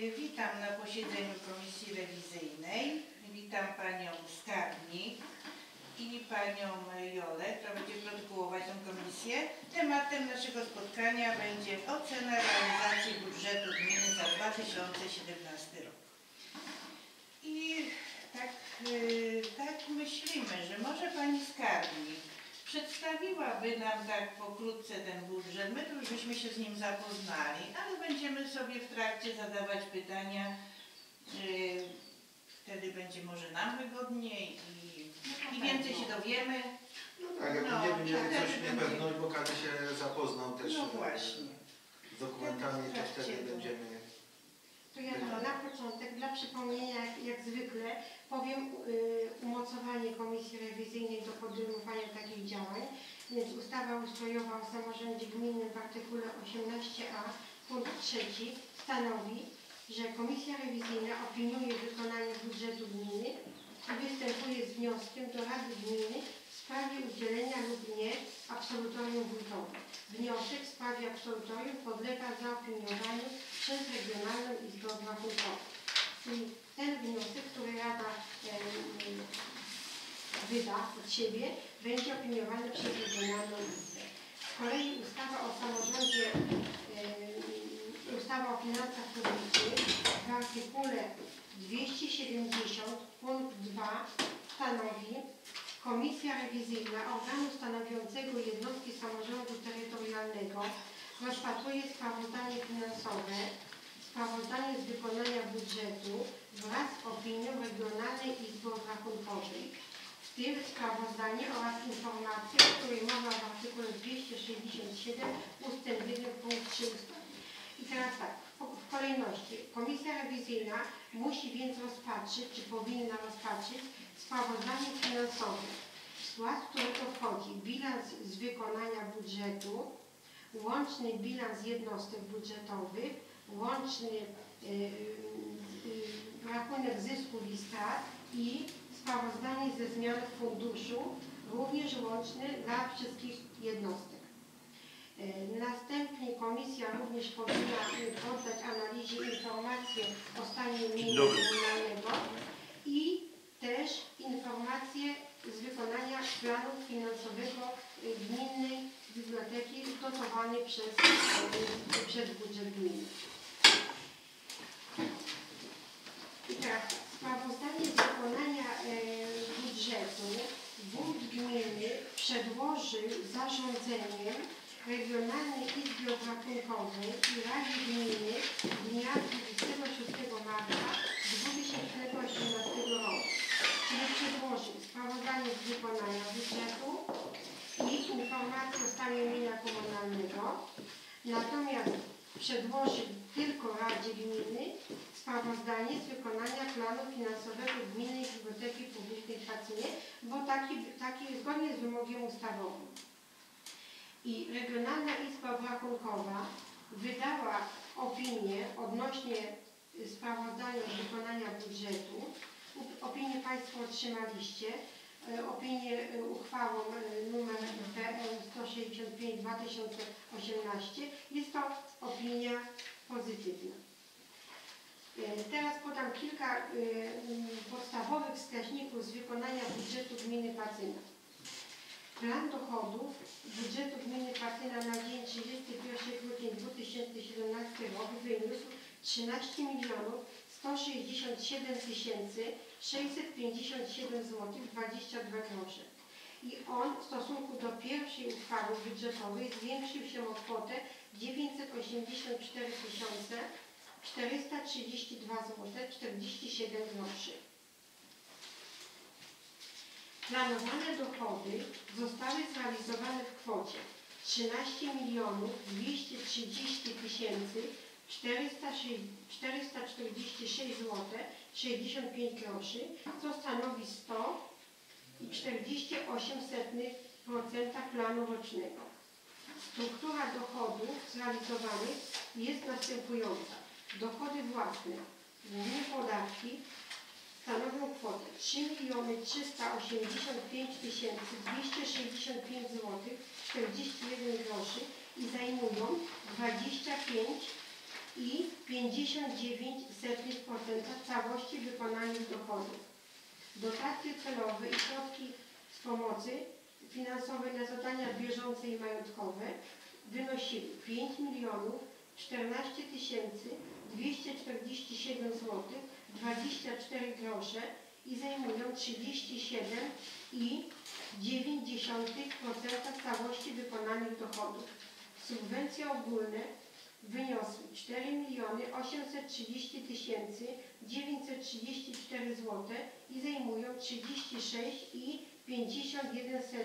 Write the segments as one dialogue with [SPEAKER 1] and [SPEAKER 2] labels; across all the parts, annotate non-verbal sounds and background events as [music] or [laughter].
[SPEAKER 1] Witam na posiedzeniu Komisji Rewizyjnej. Witam Panią Skarbnik i Panią Jolę, która będzie protokołować tę komisję. Tematem naszego spotkania będzie ocena realizacji budżetu gminy za 2017 rok. I tak, y, tak myślimy, że może Pani Skarbnik przedstawiłaby nam tak pokrótce ten budżet. My tu już byśmy się z nim zapoznali, ale będziemy sobie w trakcie zadawać pytania. Yy, Wtedy będzie może nam wygodniej i, i więcej się dowiemy.
[SPEAKER 2] No tak, jak
[SPEAKER 1] No,
[SPEAKER 2] będziemy mieli
[SPEAKER 1] wtedy
[SPEAKER 2] coś
[SPEAKER 1] będzie-
[SPEAKER 2] niepewność, bo każdy się zapoznał też
[SPEAKER 1] No
[SPEAKER 2] e,
[SPEAKER 1] właśnie.
[SPEAKER 2] z dokumentami,
[SPEAKER 1] Wtedy
[SPEAKER 2] to wtedy będziemy...
[SPEAKER 3] To ja to na początek, dla przypomnienia, jak, jak zwykle, powiem y, umocowanie Komisji Rewizyjnej do podejmowania takich działań. Więc ustawa ustrojowa o samorządzie gminnym w artykule 18a punkt 3 stanowi, że Komisja Rewizyjna opiniuje wykonanie budżetu gminy i występuje z wnioskiem do Rady Gminy sprawie udzielenia lub nie absolutorium wójtowi. Wniosek w sprawie absolutorium podlega zaopiniowaniu przez Regionalną Izbę Obrachunkową. Czyli ten wniosek, który Rada em, wyda od siebie, będzie opiniowany przez Regionalną Izbę. Z kolei ustawa o samorządzie, em, ustawa o finansach publicznych w artykule 270 punkt 2 stanowi Komisja rewizyjna organu stanowiącego jednostki samorządu terytorialnego rozpatruje sprawozdanie finansowe, sprawozdanie z wykonania budżetu wraz z opinią Regionalnej Izby Obrachunkowej, w tym sprawozdanie oraz informacje, o której mowa w artykule 267 ust. 1 punkt 3 ustawy. I teraz tak, w kolejności. Komisja rewizyjna musi więc rozpatrzyć, czy powinna rozpatrzyć sprawozdanie finansowe, w skład którego wchodzi bilans z wykonania budżetu, łączny bilans jednostek budżetowych, łączny y, y, rachunek zysków i strat i sprawozdanie ze zmian w funduszu, również łączny dla wszystkich jednostek. Y, Następnie komisja również powinna y, poddać analizie informacje o stanie mienia komunalnego i też informacje z wykonania planu finansowego y, gminnej biblioteki dotowanej przez, y, przez budżet gminy. I teraz sprawozdanie z wykonania e, budżetu wójt gminy przedłożył zarządzeniem Regionalnej Izbie Obrachunkowej i Radzie Gminy dnia 26 marca 2018 roku. Czyli przedłożył sprawozdanie z wykonania budżetu i informację o stanie mienia komunalnego. Natomiast przedłożył tylko Radzie Gminy sprawozdanie z wykonania planu finansowego Gminnej Biblioteki Publicznej w Kacynie, bo taki, taki zgodnie z wymogiem ustawowym. I Regionalna Izba Obrachunkowa wydała opinię odnośnie sprawozdania z wykonania budżetu. Opinię Państwo otrzymaliście. Y, Opinię y, uchwałą y, numer PL 165 2018. Jest to opinia pozytywna. E, Teraz podam kilka mm, podstawowych wskaźników z wykonania budżetu gminy Pacyna. Plan dochodów budżetu gminy Pacyna na dzień 31 grudnia 2017 roku wyniósł 13 milionów 167 tysięcy 657 zł 22 grosze. I on w stosunku do pierwszej uchwały budżetowej zwiększył się o kwotę 984 tysiące 432 zł 47 groszy. Planowane dochody zostały zrealizowane w kwocie 13 milionów 230 tysięcy 446 zł 65 groszy, co stanowi 100 i 48% planu rocznego. Struktura dochodów zrealizowanych jest następująca. Dochody własne, głównie podatki, stanowią kwotę 3 miliony 385 tysięcy 265 zł 41 groszy i zajmują 25 i 59% całości wykonanych dochodów. Dotacje celowe i środki z pomocy finansowej na zadania bieżące i majątkowe wynosiły 5 milionów 14 tysięcy 247 zł 24 grosze i zajmują 37,9% całości wykonanych dochodów. Subwencje ogólne wyniosły 4 miliony 830 tysięcy 934 zł i zajmują 36,51%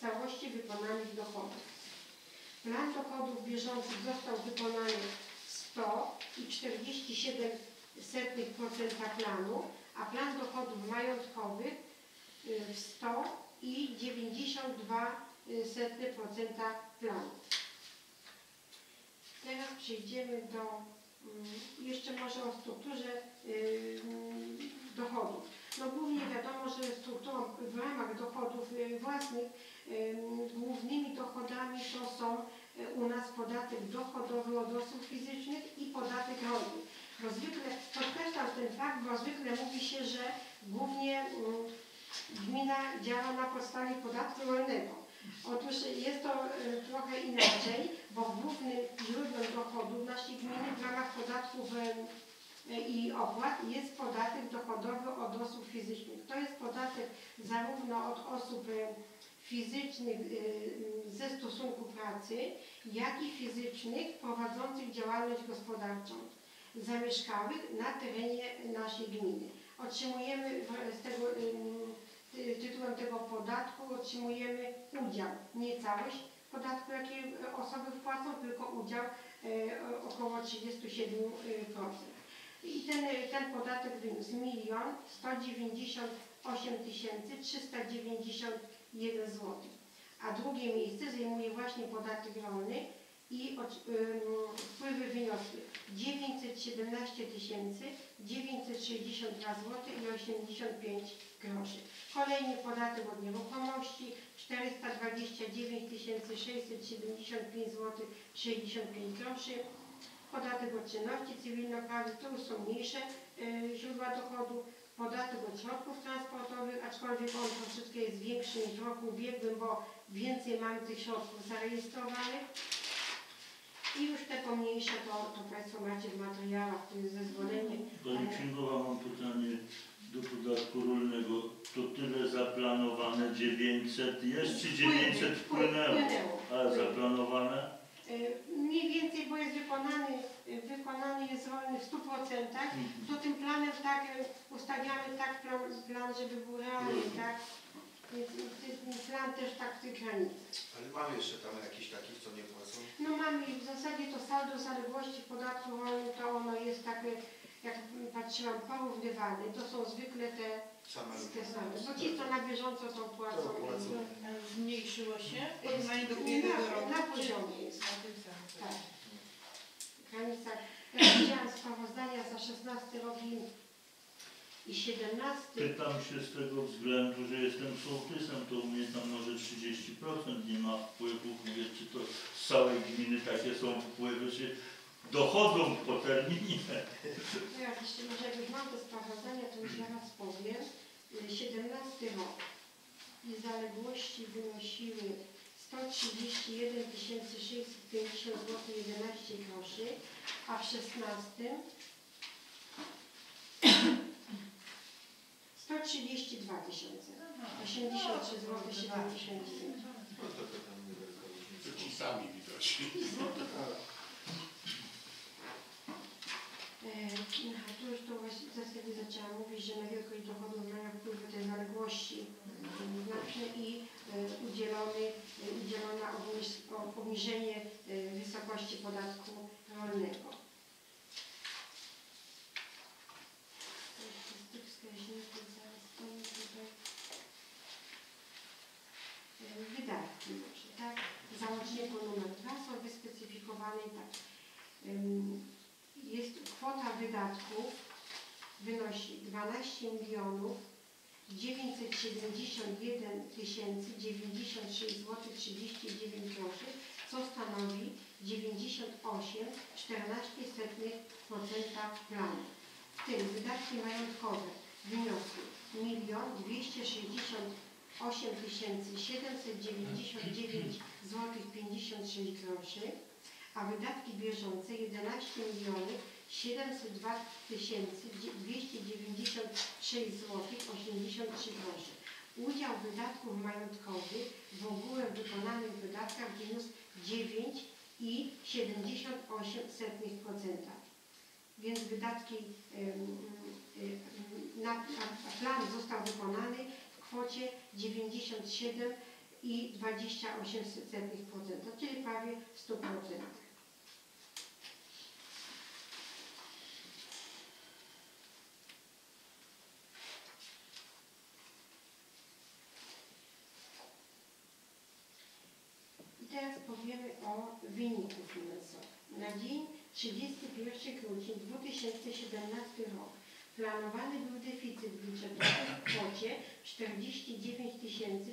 [SPEAKER 3] całości wykonanych dochodów. Plan dochodów bieżących został wykonany w 100 i 47% planu, a plan dochodów majątkowych y, w 100 i 92% planu. Teraz przejdziemy do mm, jeszcze może o strukturze y, mm, dochodów. No głównie wiadomo, że strukturą w ramach dochodów y, własnych y, głównymi dochodami to są u nas podatek dochodowy od osób fizycznych i podatek rolny. Bo zwykle, podkreślam ten fakt, bo zwykle mówi się, że głównie mm, gmina działa na podstawie podatku rolnego. Otóż jest to trochę inaczej, bo głównym źródłem dochodu naszej gminy w ramach podatków y, i opłat jest podatek dochodowy od osób fizycznych. To jest podatek zarówno od osób y, fizycznych y, ze stosunku pracy, jak i fizycznych prowadzących działalność gospodarczą, zamieszkałych na terenie naszej gminy. Otrzymujemy z tego, tytułem tego podatku otrzymujemy udział, nie całość podatku, jaki osoby wpłacą, tylko udział o- około 37%. I ten, ten podatek wyniósł 1 198 391 zł. A drugie miejsce zajmuje właśnie podatek rolny i wpływy wyniosły 917 962 zł i 85 groszy. Kolejny podatek od nieruchomości 429 675 zł 65 groszy. Podatek od czynności cywilnoprawnych to już są mniejsze y, źródła dochodu. Podatek od środków transportowych, aczkolwiek on troszeczkę jest większy niż w roku ubiegłym, bo więcej mamy tych środków zarejestrowanych. I już te pomniejsze to, to Państwo macie w materiałach, to jest zezwolenie.
[SPEAKER 4] Pani Księgowa, mam pytanie do podatku rolnego. To tyle zaplanowane 900 jest, czy 900 wpłynęło? A zaplanowane?
[SPEAKER 3] Y, Mniej więcej, bo jest wykonany, wykonany jest rolny w 100%, to tym planem tak y, ustawiamy tak plan, plan żeby był realny, tak? Więc plan też tak w tych granicach.
[SPEAKER 2] Ale mamy jeszcze tam jakichś takich, co nie płacą?
[SPEAKER 3] No mamy w zasadzie to saldo zaległości podatku rolnym, to ono jest takie, jak patrzyłam, porównywane. To są zwykle te,
[SPEAKER 2] Same
[SPEAKER 3] te same. Bo ci, co na bieżąco to płacą.
[SPEAKER 2] To płacą.
[SPEAKER 1] A Zmniejszyło się w
[SPEAKER 3] no,
[SPEAKER 1] porównaniu do
[SPEAKER 3] jest
[SPEAKER 1] ubiegłego
[SPEAKER 3] na,
[SPEAKER 1] roku?
[SPEAKER 3] na
[SPEAKER 1] czy-
[SPEAKER 3] poziomie jest.
[SPEAKER 1] Na tym samym
[SPEAKER 3] Tak. W granicach. Ja widziałam sprawozdania za 16 rok i, i 17.
[SPEAKER 4] Pytam się z tego względu, że jestem sołtysem, to u mnie tam może 30% nie ma wpływów. Mówię, czy to z całej gminy takie są wpływy, czy dochodzą po terminie?
[SPEAKER 3] No jak jeszcze może jak już mam te sprawozdania, to już zaraz powiem. Y, 17 rok zaległości wynosiły 131 650 zł 11 groszy, a w 16 132 tysiące. 83 zł 79.
[SPEAKER 2] No to, to tam niewielka różnica.
[SPEAKER 5] To ci sami.
[SPEAKER 3] E, aha, tu już to właśnie zasadzie zaczęłam mówić, że na wielkość dochodów mają wpływy te zaległości znaczne i e, udzielony, e, udzielona obniżenie e, wysokości podatku rolnego. Jeszcze z tych wskaźników zaraz to mi tutaj e, wydatki może, tak? W załączniku numer 2 są Ym, jest kwota wydatków wynosi 12 milionów 971 tysięcy 96 zł 39 groszy, co stanowi planu. W tym wydatki majątkowe wyniosły 1 268 799 zł 56 groszy, a wydatki bieżące 11 milionów 702 296 zł 83 groszy. Udział wydatków majątkowych w ogółem wykonanych wydatkach wyniósł 9,78%. Więc wydatki, na, plan został wykonany w kwocie 97,28%, czyli prawie w 100%. I teraz powiemy o wyniku finansowym. Na dzień 31 grudnia 2017 rok planowany był deficyt budżetowy w kwocie 49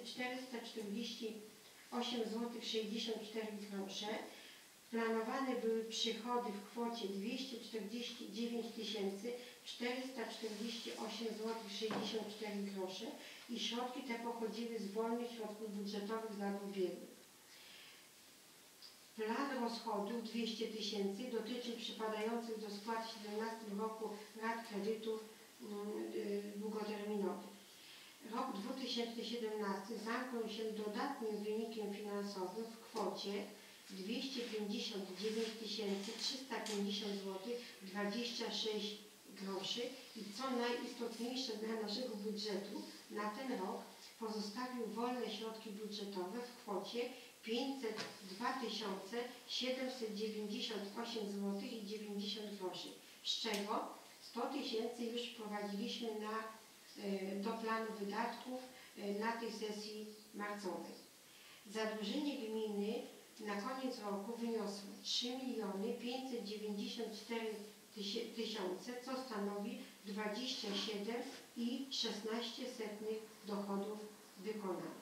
[SPEAKER 3] 448 zł 64 grosze. Planowane były przychody w kwocie 249 448 zł 64 grosze i środki te pochodziły z wolnych środków budżetowych z lat ubiegłych. Plan rozchodów 200 tysięcy dotyczy przypadających do spłat w 2017 roku rat kredytów mm, y, długoterminowych. Rok 2017 zamknął się dodatnim wynikiem finansowym w kwocie 259 350 zł 26 groszy i co najistotniejsze dla naszego budżetu na ten rok pozostawił wolne środki budżetowe w kwocie 502 798 zł i 90 groszy, z czego 100 tysięcy już wprowadziliśmy na, e, do planu wydatków e, na tej sesji marcowej. Zadłużenie gminy na koniec roku wyniosło 3 miliony 594 tysie- tysiące, co stanowi 27,16 dochodów wykonanych.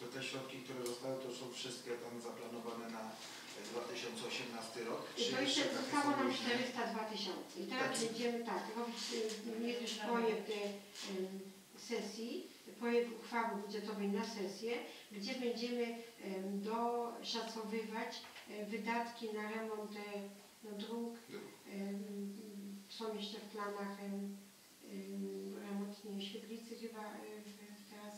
[SPEAKER 2] To te środki, które zostały, to są wszystkie tam zaplanowane na 2018 rok?
[SPEAKER 3] I to jeszcze zostało nam
[SPEAKER 2] różne?
[SPEAKER 3] 402 tysiące. I teraz
[SPEAKER 2] Tak.
[SPEAKER 3] będziemy tak, robić, y, jest już projekt y, y, sesji, projekt uchwały budżetowej na sesję, gdzie będziemy y, doszacowywać y, wydatki na remont y, no, dróg. Y, Są jeszcze w planach y, y, remont nie, świetlicy chyba y, w- teraz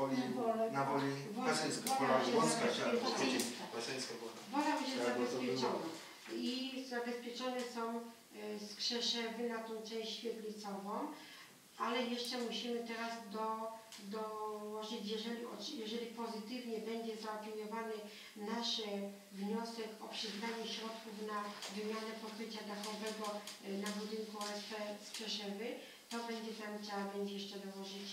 [SPEAKER 2] woli,
[SPEAKER 1] Na
[SPEAKER 2] na woli Paseńska,
[SPEAKER 3] Wola
[SPEAKER 2] Paseńska Wola. Tak, to
[SPEAKER 3] zabezpieczona. I zabezpieczone są e, skrzeszewy na tą część świetlicową, ale jeszcze musimy teraz do, dołożyć, jeżeli, jeżeli pozytywnie będzie zaopiniowany nasz e, wniosek o przyznanie środków na wymianę pokrycia dachowego e, na budynku OSP Skrzeszewy, to będzie tam trzeba będzie jeszcze dołożyć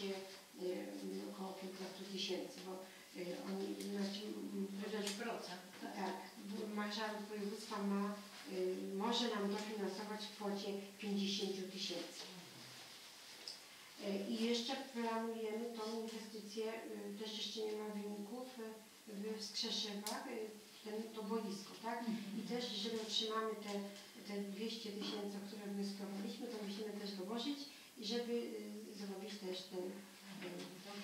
[SPEAKER 3] około 15 tysięcy, bo e, oni, znaczy, wydać
[SPEAKER 1] 6%. Tak.
[SPEAKER 3] tak, w- marszałek województwa ma, y, może nam dofinansować w kwocie 50 tysięcy. Y, I jeszcze planujemy tą inwestycję, też jeszcze nie ma wyników, w Skrzeszewach, ten, to boisko, tak? I też jeżeli otrzymamy te, te 200 tysięcy, które wnioskowaliśmy, to musimy też dołożyć i żeby zrobić też ten,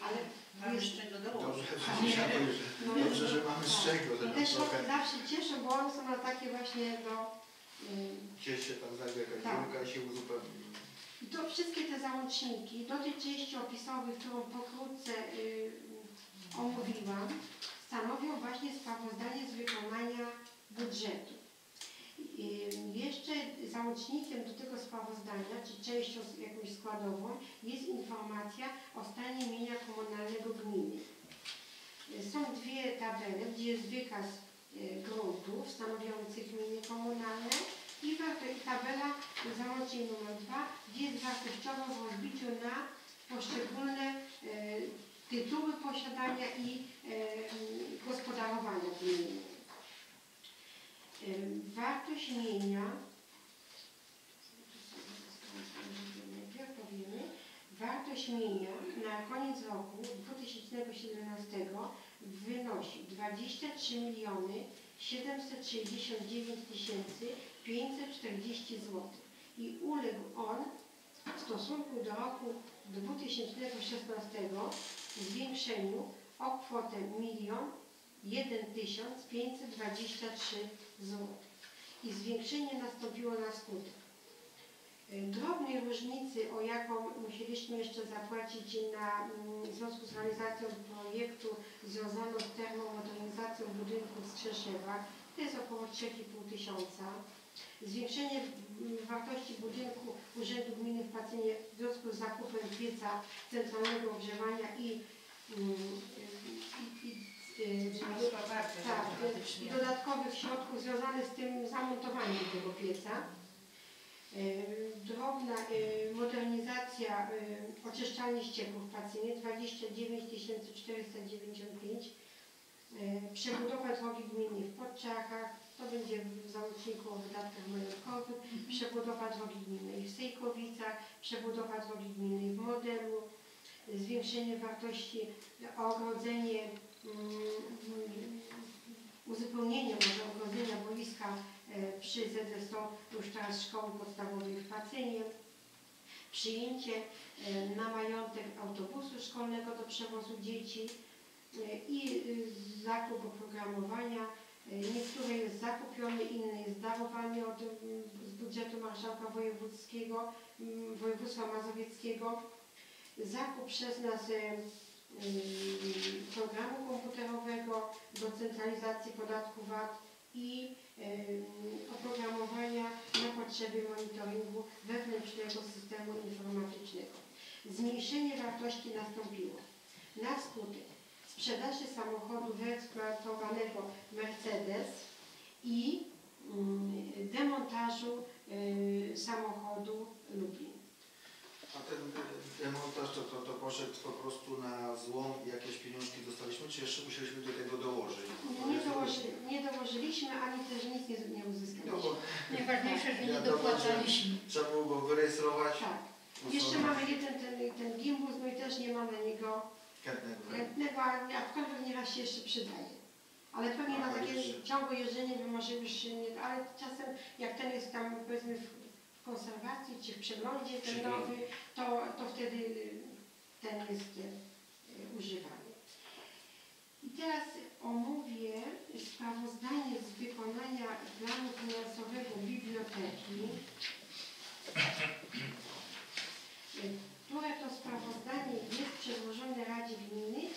[SPEAKER 3] ale
[SPEAKER 1] Mamy
[SPEAKER 3] jest-
[SPEAKER 1] z czego dołożyć.
[SPEAKER 2] Dobrze, że,
[SPEAKER 3] no,
[SPEAKER 2] dobrze, że mamy z
[SPEAKER 3] tak.
[SPEAKER 2] czego, że
[SPEAKER 3] I
[SPEAKER 2] nam
[SPEAKER 3] te środki
[SPEAKER 2] trochę
[SPEAKER 3] zawsze cieszą, bo one są na takie właśnie do... y,
[SPEAKER 2] gdzieś się tam znajdzie jakaś
[SPEAKER 3] Tak.
[SPEAKER 2] dziurka i się uzupełni.
[SPEAKER 3] I to wszystkie te załączniki do tej części opisowej, którą pokrótce y, omówiłam, stanowią właśnie sprawozdanie z wykonania budżetu. Y, jeszcze załącznikiem do tego sprawozdania, czy częścią jakąś składową, jest informacja o stanie mienia komunalnego gminy. Y, Są dwie tabele, gdzie jest wykaz y, gruntów stanowiących mienie komunalne i tabela załącznik numer dwa, gdzie jest wartościowo w rozbiciu na poszczególne e, tytuły posiadania i gospodarowania gminy. E, wartość mienia, powiemy, wartość mienia na koniec roku 2017 wynosi 23 miliony 769 tysięcy 540 zł i uległ on w stosunku do roku 2016 zwiększeniu o kwotę 1 1523 zł. I zwiększenie nastąpiło na skutek drobnej różnicy, o jaką musieliśmy jeszcze zapłacić na, mm, w związku z realizacją projektu związaną z termomodernizacją budynku w Skrzeszewa, to jest około 3,5 tysiąca. Zwiększenie wartości budynku Urzędu Gminy w Pacynie w związku z zakupem pieca centralnego ogrzewania i, mm, i, i, i, y, tak,
[SPEAKER 1] dramatycznie.
[SPEAKER 3] i dodatkowych środków związanych z tym zamontowaniem tego pieca. Y, Drobna y, modernizacja y, oczyszczalni ścieków w Pacynie 29 495. Y, Przebudowa drogi gminnej w Podczachach, to będzie w załączniku o wydatkach majątkowych. Przebudowa drogi gminnej w Sejkowicach, przebudowa drogi gminnej w Modelu, y, zwiększenie wartości, y, ogrodzenie, mm, uzupełnienie może ogrodzenia boiska e, przy ZSO już teraz szkoły podstawowej w Pacynie, przyjęcie e, na majątek autobusu szkolnego do przewozu dzieci e, i zakup oprogramowania. Niektóre jest zakupione, inne jest darowane od, z budżetu marszałka wojewódzkiego, województwa mazowieckiego. Zakup przez nas programu komputerowego do centralizacji podatku VAT i y, oprogramowania na potrzeby monitoringu wewnętrznego systemu informatycznego. Zmniejszenie wartości nastąpiło na skutek sprzedaży samochodu wyeksploatowanego Mercedes i mm, demontażu y, samochodu Lublin.
[SPEAKER 2] A ten y, demontaż to, to, to poszedł po prostu na złom i jakieś pieniążki dostaliśmy, czy jeszcze musieliśmy do tego dołożyć?
[SPEAKER 3] Nie, dołoży, nie dołożyliśmy, ani też nic nie, nie
[SPEAKER 2] No
[SPEAKER 3] uzyskaliśmy.
[SPEAKER 5] Najważniejsze, że nie dopłacaliśmy.
[SPEAKER 2] trzeba było go wyrejestrować.
[SPEAKER 3] Tak. Jeszcze mamy jeden ten, ten gimbus, no i też nie ma na niego
[SPEAKER 2] Chętnego.
[SPEAKER 3] chętnego, a aczkolwiek nieraz się jeszcze przydaje. Ale pewnie na takie
[SPEAKER 2] jeszcze.
[SPEAKER 3] ciągłe jeżdżenie by może już się nie... Ale czasem jak ten jest tam powiedzmy w konserwacji czy w przeglądzie ten
[SPEAKER 4] Przegląd.
[SPEAKER 3] nowy, to, to wtedy y, ten jest y, używany. I teraz omówię sprawozdanie z wykonania planu finansowego biblioteki, które to sprawozdanie jest przedłożone Radzie Gminy,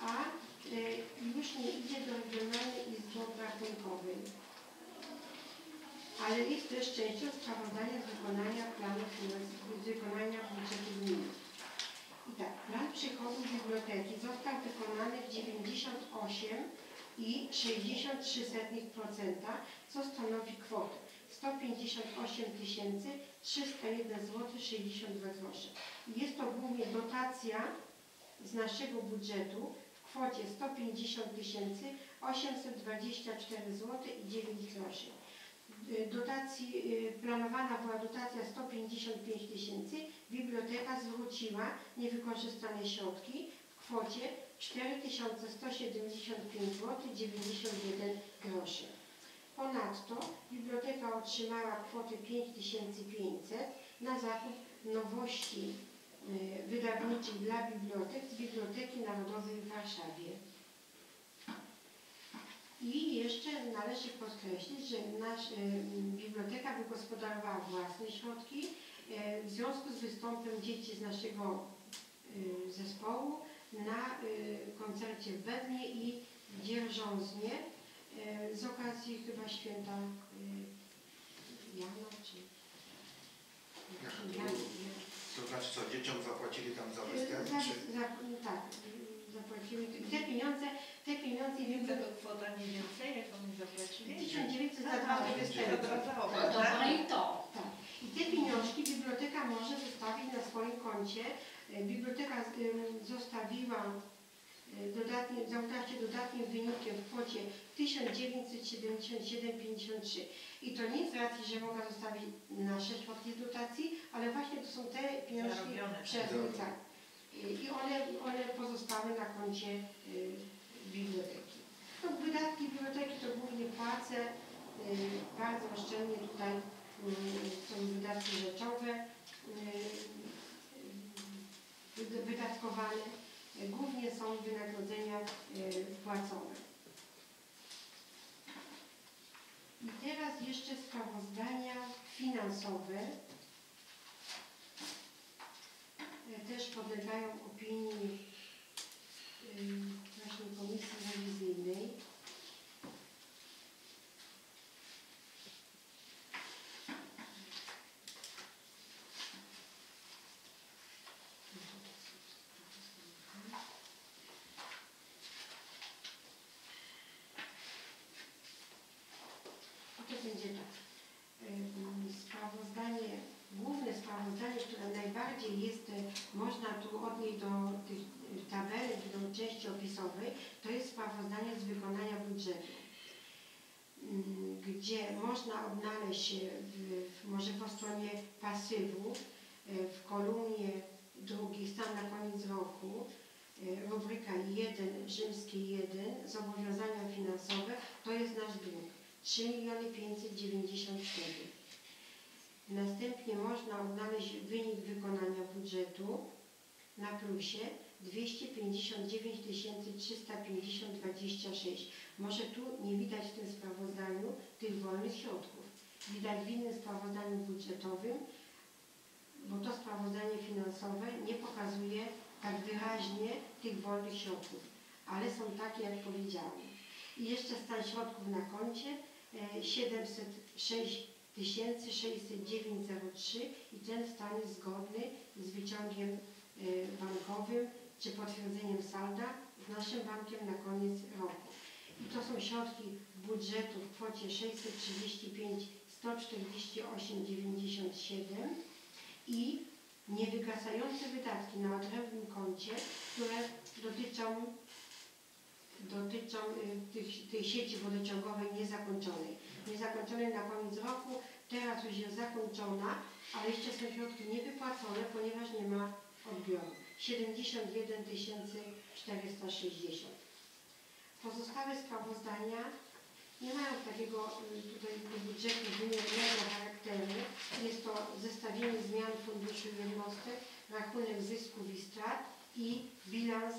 [SPEAKER 3] a y, już nie idzie do Regionalnej Izby Obrachunkowej. Ale jest też częścią sprawozdania z wykonania planu z wykonania budżetu gminy. I tak, plan przychodów biblioteki został wykonany w 98,63%, co stanowi kwotę 158 301 zł 62 groszy. Jest to głównie dotacja z naszego budżetu w kwocie 150 824 zł i 9 groszy. Y, Dotacji, y, planowana była dotacja 155 tysięcy, biblioteka zwróciła niewykorzystane środki w kwocie 4175 zł 91 groszy. Ponadto biblioteka otrzymała kwotę 5500 na zakup nowości y, wydawniczych dla bibliotek z Biblioteki Narodowej w Warszawie. I jeszcze należy podkreślić, że nasz, y, biblioteka wygospodarowała własne środki y, w związku z występem dzieci z naszego y, zespołu na koncercie w Bednie i Dzierżąznie z okazji chyba święta Jana czy
[SPEAKER 2] Jana. To znaczy co, dzieciom zapłacili tam za występ?
[SPEAKER 3] Za, za, tak, zapłacili te pieniądze, te pieniądze
[SPEAKER 1] Ile
[SPEAKER 3] biblioteka
[SPEAKER 1] to kwota mniej więcej, jak oni zapłacili?
[SPEAKER 3] 1900 za
[SPEAKER 1] Za
[SPEAKER 3] dwa
[SPEAKER 1] dwa
[SPEAKER 3] występy.
[SPEAKER 1] występy.
[SPEAKER 5] To dobre i to.
[SPEAKER 3] Tak. I te pieniążki biblioteka może zostawić na swoim koncie. Biblioteka zostawiła dodatnie, się dodatnim wynikiem w kwocie 1977,53. I to nie z racji, że mogła zostawić nasze środki z dotacji, ale właśnie to są te pieniążki
[SPEAKER 1] Zarobione.
[SPEAKER 3] przez tak. I one, one pozostały na koncie y, biblioteki. pracę. Y, Bardzo oszczędnie tutaj y, są wydatki rzeczowe y, y, wydatkowane. Y, Głównie są wynagrodzenia y, płacone. I teraz jeszcze sprawozdania finansowe. Też podlegają opinii y, właśnie Komisji Rewizyjnej. I to będzie tak. Ym, Sprawozdanie, główne sprawozdanie, które najbardziej jest, e, można tu odnieść do tych e, tabelek, do części opisowej, to jest sprawozdanie z wykonania budżetu, Ym, gdzie można odnaleźć e, w, może po stronie pasywu, e, w kolumnie drugiej, stan na koniec roku, e, rubryka 1, rzymskie 1, zobowiązania finansowe, to jest nasz dług. 3 miliony 594. Następnie można odnaleźć wynik wykonania budżetu na plusie 259 350,26. Może tu nie widać w tym sprawozdaniu tych wolnych środków. Widać w innym sprawozdaniu budżetowym, bo to sprawozdanie finansowe nie pokazuje tak wyraźnie tych wolnych środków, ale są takie, jak powiedziałam. I jeszcze stan środków na koncie e, 706 609,03 i ten stan jest zgodny z wyciągiem e, bankowym czy potwierdzeniem salda z naszym bankiem na koniec roku. I to są środki budżetu w kwocie 635 148,97 i niewygasające wydatki na odrębnym koncie, które dotyczą dotyczą y, tych, tej sieci wodociągowej niezakończonej. Niezakończonej na koniec roku, teraz już jest zakończona, ale jeszcze są środki niewypłacone, ponieważ nie ma odbioru. 71 460. Pozostałe sprawozdania nie mają takiego y, tutaj budżetu wymiernego charakteru. Jest to zestawienie zmian funduszy jednostek, rachunek zysków i strat i bilans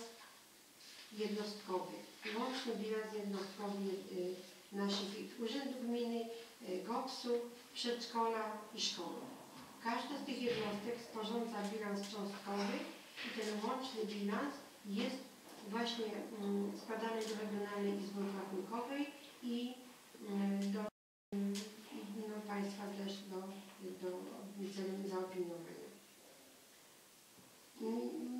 [SPEAKER 3] jednostkowy. Łączny bilans jednostkowy y, naszych urzędów gminy, y, GOPS-u, przedszkola i szkoły. Każda z tych jednostek sporządza bilans cząstkowy i ten łączny bilans jest właśnie mm, składany do Regionalnej Izby Rachunkowej i mm, do no, Państwa też do, do zaopiniowania.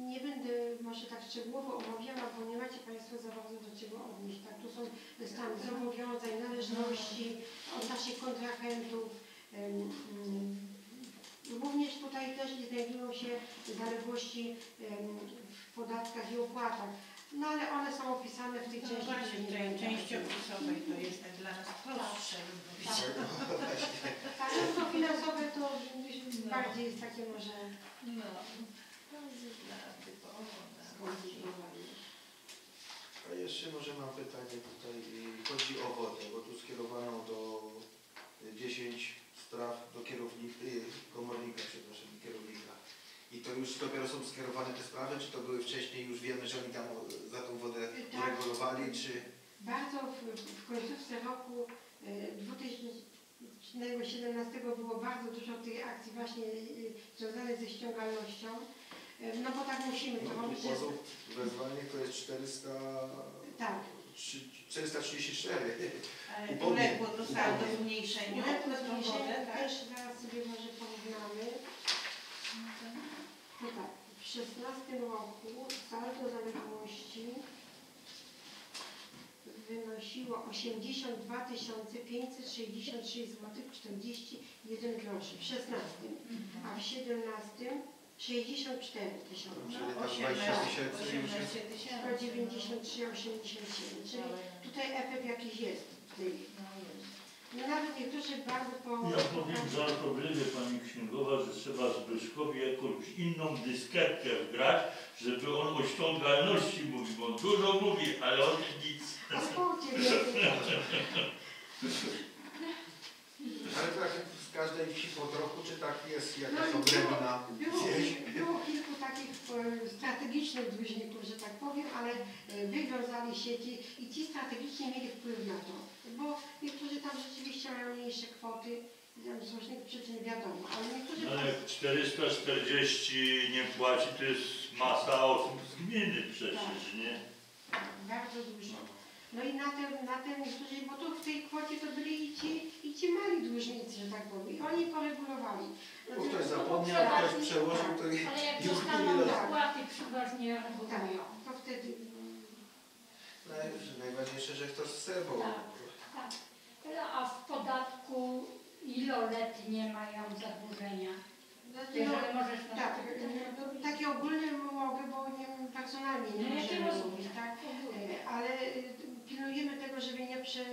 [SPEAKER 3] Nie będę może tak szczegółowo omawiała, bo nie macie Państwo za bardzo do czego odnieść. Tak, tu są stany zobowiązań, należności od naszych kontrahentów. Również tutaj też nie znajdują się zaległości w podatkach i opłatach. No ale one są opisane w tej
[SPEAKER 1] No
[SPEAKER 3] części.
[SPEAKER 1] właśnie, w
[SPEAKER 3] nie
[SPEAKER 1] tej części opisowej to jest tak dla nas prostsze. bym powiedziała.
[SPEAKER 3] Tak, no to finansowe to
[SPEAKER 1] No.
[SPEAKER 3] bardziej jest takie może
[SPEAKER 1] No, to jest dla typowo.
[SPEAKER 2] A jeszcze może mam pytanie tutaj. y, Chodzi o wodę, bo tu skierowano do y, 10 spraw do kierownika, y, komornika, przepraszam, kierownika. I to już dopiero są skierowane te sprawy, czy to były wcześniej, już wiemy, że oni tam o, za tą wodę
[SPEAKER 3] Tak.
[SPEAKER 2] uregulowali, czy...
[SPEAKER 3] Bardzo w, w końcówce roku e, 2017 było bardzo dużo tych akcji właśnie e, związanych ze ściągalnością. E, No bo tak musimy to
[SPEAKER 2] No,
[SPEAKER 3] robić. że-
[SPEAKER 2] pozów, wezwanie to jest 400...
[SPEAKER 3] Tak.
[SPEAKER 2] trzy- 434.
[SPEAKER 1] Uległo to saldo zmniejszeniu
[SPEAKER 3] Uległo zmniejszeniu,
[SPEAKER 1] tak?
[SPEAKER 3] też zaraz sobie może porównamy. No tak, w 16 roku saldo zaległości wynosiło 82 566 zł 41 groszy w 16, a w 17 64 tysiące.
[SPEAKER 1] No,
[SPEAKER 2] Czyli tam
[SPEAKER 1] 18
[SPEAKER 2] 20 tysięcy już jest.
[SPEAKER 1] 18 tysięcy.
[SPEAKER 3] 193,87, czyli tutaj efekt jakiś jest w
[SPEAKER 1] no.
[SPEAKER 3] No nawet niektórzy bardzo po...
[SPEAKER 4] Ja powiem żartobliwie Pani Księgowa, że trzeba Zbyszkowi jakąś inną dyskietkę wgrać, żeby on o ściągalności mówił, bo on dużo mówi, ale on nic.
[SPEAKER 3] Sporcie więcej.
[SPEAKER 2] Ale tak z każdej wsi po trochu, czy tak jest
[SPEAKER 3] No
[SPEAKER 2] jakaś
[SPEAKER 3] było,
[SPEAKER 2] odrębna
[SPEAKER 3] było, było kilku takich e, strategicznych dłużników, że tak powiem, ale e, wywiązali sieci i ci strategicznie mieli wpływ na to, bo niektórzy tam rzeczywiście mają mniejsze kwoty, tam z różnych przyczyn wiadomo, ale niektórzy
[SPEAKER 4] Ale jak 440 nie płaci, to jest masa osób z gminy przecież, nie?
[SPEAKER 3] bardzo dużo. No i na tym, na tym niektórzy, bo tu w tej kwocie to byli i ci, i ci mali dłużnicy, że tak powiem, i oni poregulowali. No
[SPEAKER 2] Bo
[SPEAKER 3] to-
[SPEAKER 2] ktoś
[SPEAKER 5] No,
[SPEAKER 2] zapomniał, ktoś przełożył, to i-
[SPEAKER 5] Ale jak dostaną
[SPEAKER 2] nie
[SPEAKER 5] spłaty, przeważnie
[SPEAKER 3] Tak,
[SPEAKER 5] regulują.
[SPEAKER 3] to wtedy
[SPEAKER 2] Naj- Najważniejsze, że ktoś chce, bo
[SPEAKER 5] Tak. Tak. A w podatku iloletnie mają zadłużenia?
[SPEAKER 3] znaczy, no,
[SPEAKER 5] Jeżeli możesz na
[SPEAKER 3] Tak, no, takie ogólne mogę, bo nie personalnie nie
[SPEAKER 5] No,
[SPEAKER 3] możemy mówić, tak? E, Ale e, pilnujemy tego, żeby nie, prze,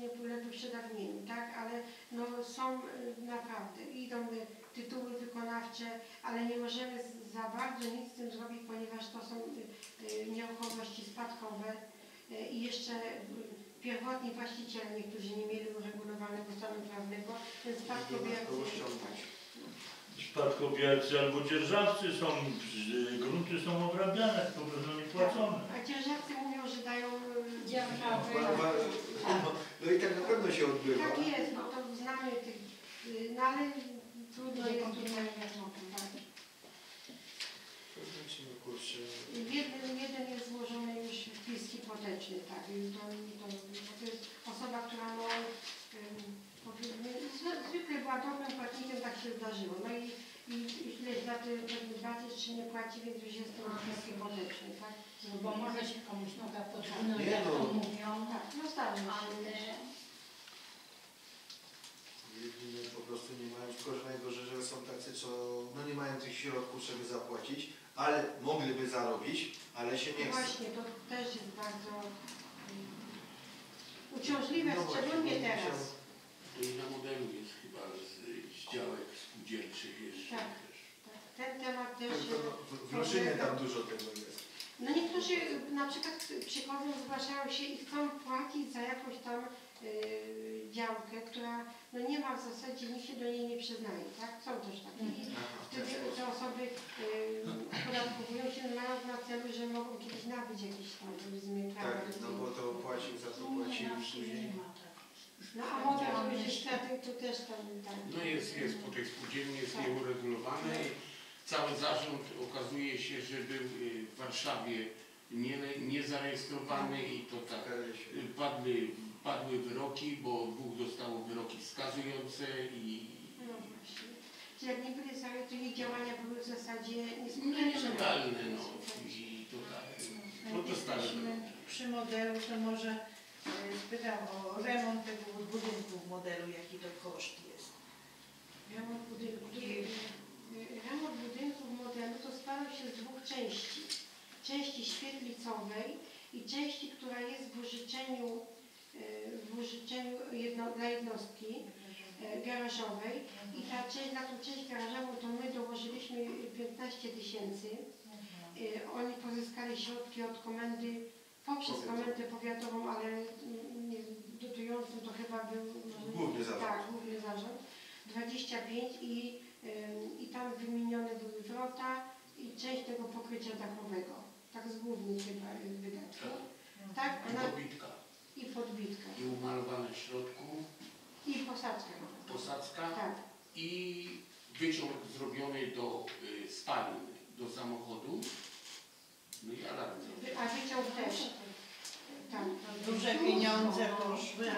[SPEAKER 3] nie uległy przedawnieniu, tak? Ale no, są e, naprawdę, idą tytuły wykonawcze, ale nie możemy za bardzo nic z tym zrobić, ponieważ to są nieruchomości spadkowe i jeszcze pierwotni właściciele niektórzy nie mieli uregulowanego stanu prawnego, więc
[SPEAKER 2] nie ma
[SPEAKER 3] spadkobiercy...
[SPEAKER 4] Spadkobiercy albo dzierżawcy są, y, grunty są obrabiane, tylko będą niepłacone.
[SPEAKER 3] A dzierżawcy mówią, że dają... e,
[SPEAKER 5] Dzierżawy.
[SPEAKER 2] Wa- No, no i tak na pewno się odbywa.
[SPEAKER 3] Tak jest, no to znamy tych, y, no ale trudno jest tutaj tak.
[SPEAKER 2] To znaczy, no kurczę,
[SPEAKER 3] Jeden, jeden jest złożony już wpis hipoteczny, tak, i to, to, bo to jest osoba, która no, ym, powiedzmy, zwy- zwykle była dobrym płatnikiem, tak się zdarzyło, no i, i, i ileś lat y, trzy nie płaci, więc już jest to wpis hipoteczny, tak?
[SPEAKER 5] No Bo może się komuś noga podwinąć,
[SPEAKER 2] Nie
[SPEAKER 5] jak
[SPEAKER 2] no.
[SPEAKER 5] to mówią,
[SPEAKER 3] Tak, no zdarza się.
[SPEAKER 5] ale
[SPEAKER 2] jedynie po prostu nie mają, tylko że najgorzej, że są tacy, co no nie mają tych środków, żeby zapłacić, ale mogliby zarobić, ale się nie
[SPEAKER 3] No
[SPEAKER 2] chce.
[SPEAKER 3] Właśnie, to też jest bardzo ym, uciążliwe,
[SPEAKER 2] No właśnie,
[SPEAKER 3] szczególnie
[SPEAKER 2] bo
[SPEAKER 3] teraz.
[SPEAKER 6] To i na modelu jest chyba z, z działek spółdzielczych jeszcze
[SPEAKER 3] Tak. Ten temat też...
[SPEAKER 2] No, w- w tam dużo tego jest.
[SPEAKER 3] No niektórzy na przykład przychodzą, zgłaszają się i chcą płacić za jakąś tam y, działkę, która no nie ma w zasadzie, nikt się do niej nie przyznaje, tak? Są też takie. I
[SPEAKER 2] ten
[SPEAKER 3] wtedy te osoby y, opodatkowują się, mając na celu, że mogą kiedyś nabyć jakieś tam powiedzmy prawa.
[SPEAKER 2] Tak, no bo to płacił, za to
[SPEAKER 5] wsi
[SPEAKER 2] później.
[SPEAKER 5] tak.
[SPEAKER 3] No a się straty, to też tam tak.
[SPEAKER 6] No jest, jest po tej spółdzielni jest
[SPEAKER 3] Tak.
[SPEAKER 6] nieuregulowane. Cały zarząd okazuje się, że był y, w Warszawie nie, niezarejestrowany i to tak y, padły, padły wyroki, bo dwóch dostało wyroki wskazujące i
[SPEAKER 3] No właśnie. Czy jak nie byli zaraz, to ich działania były w zasadzie
[SPEAKER 6] no, nielegalne. No, i to tak. No to stale
[SPEAKER 1] przy modelu, to może spytam o remont tego budynku w modelu, jaki to koszt jest.
[SPEAKER 3] Remont budynku. Y, y, Remont budynku w modelu to składał się z dwóch części. Części świetlicowej i części, która jest w użyczeniu, y, w użyczeniu jedno, dla jednostki y, garażowej. I ta część, na tą część garażową to my dołożyliśmy 15 tysięcy. Y, Oni pozyskali środki od komendy, poprzez komendę powiatową, ale mm, dotującym to chyba był
[SPEAKER 2] Główny zarząd.
[SPEAKER 3] Tak, główny zarząd. 25 i, i tam wymienione były wrota i część tego pokrycia dachowego. Tak z głównych chyba y, wydatków. Tak,
[SPEAKER 6] i
[SPEAKER 3] na,
[SPEAKER 6] podbitka.
[SPEAKER 3] i podbitka.
[SPEAKER 6] I umalowane w środku,
[SPEAKER 3] I posadzka.
[SPEAKER 6] posadzka
[SPEAKER 3] Tak.
[SPEAKER 6] i wyciąg zrobiony do y, spalin, do samochodu. No i alarm.
[SPEAKER 3] A wyciąg też. Tak.
[SPEAKER 1] Duże pieniądze poszły,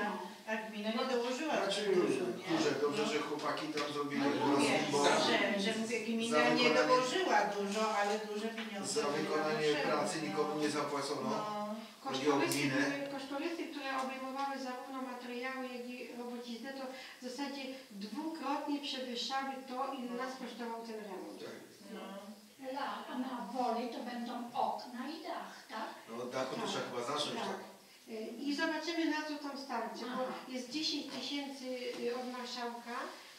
[SPEAKER 1] a, a gmina nie dołożyła
[SPEAKER 2] Znaczy,
[SPEAKER 1] dużo, nie?
[SPEAKER 2] duże, dobrze, że chłopaki tam zrobili
[SPEAKER 1] No mówię,
[SPEAKER 2] bo
[SPEAKER 1] że, że mówię,
[SPEAKER 2] za
[SPEAKER 1] gmina nie
[SPEAKER 2] wykonanie-
[SPEAKER 1] dołożyła dużo, ale duże pieniądze.
[SPEAKER 2] za wykonanie pracy
[SPEAKER 1] no.
[SPEAKER 2] nikomu nie zapłacono.
[SPEAKER 1] No.
[SPEAKER 2] Chodzi o
[SPEAKER 3] Kosztorysy,
[SPEAKER 2] gminę.
[SPEAKER 3] były- kosztorysy, które obejmowały zarówno materiały, jak i robociznę, to w zasadzie dwukrotnie przewyższały to, ile nas kosztował ten remont.
[SPEAKER 2] Tak.
[SPEAKER 1] No.
[SPEAKER 5] La- A na woli to będą okna i dach, tak?
[SPEAKER 2] No od dachu to trzeba chyba zacząć, tak?
[SPEAKER 3] Y, I zobaczymy na co tam starczy, bo jest 10 tysięcy y, od marszałka,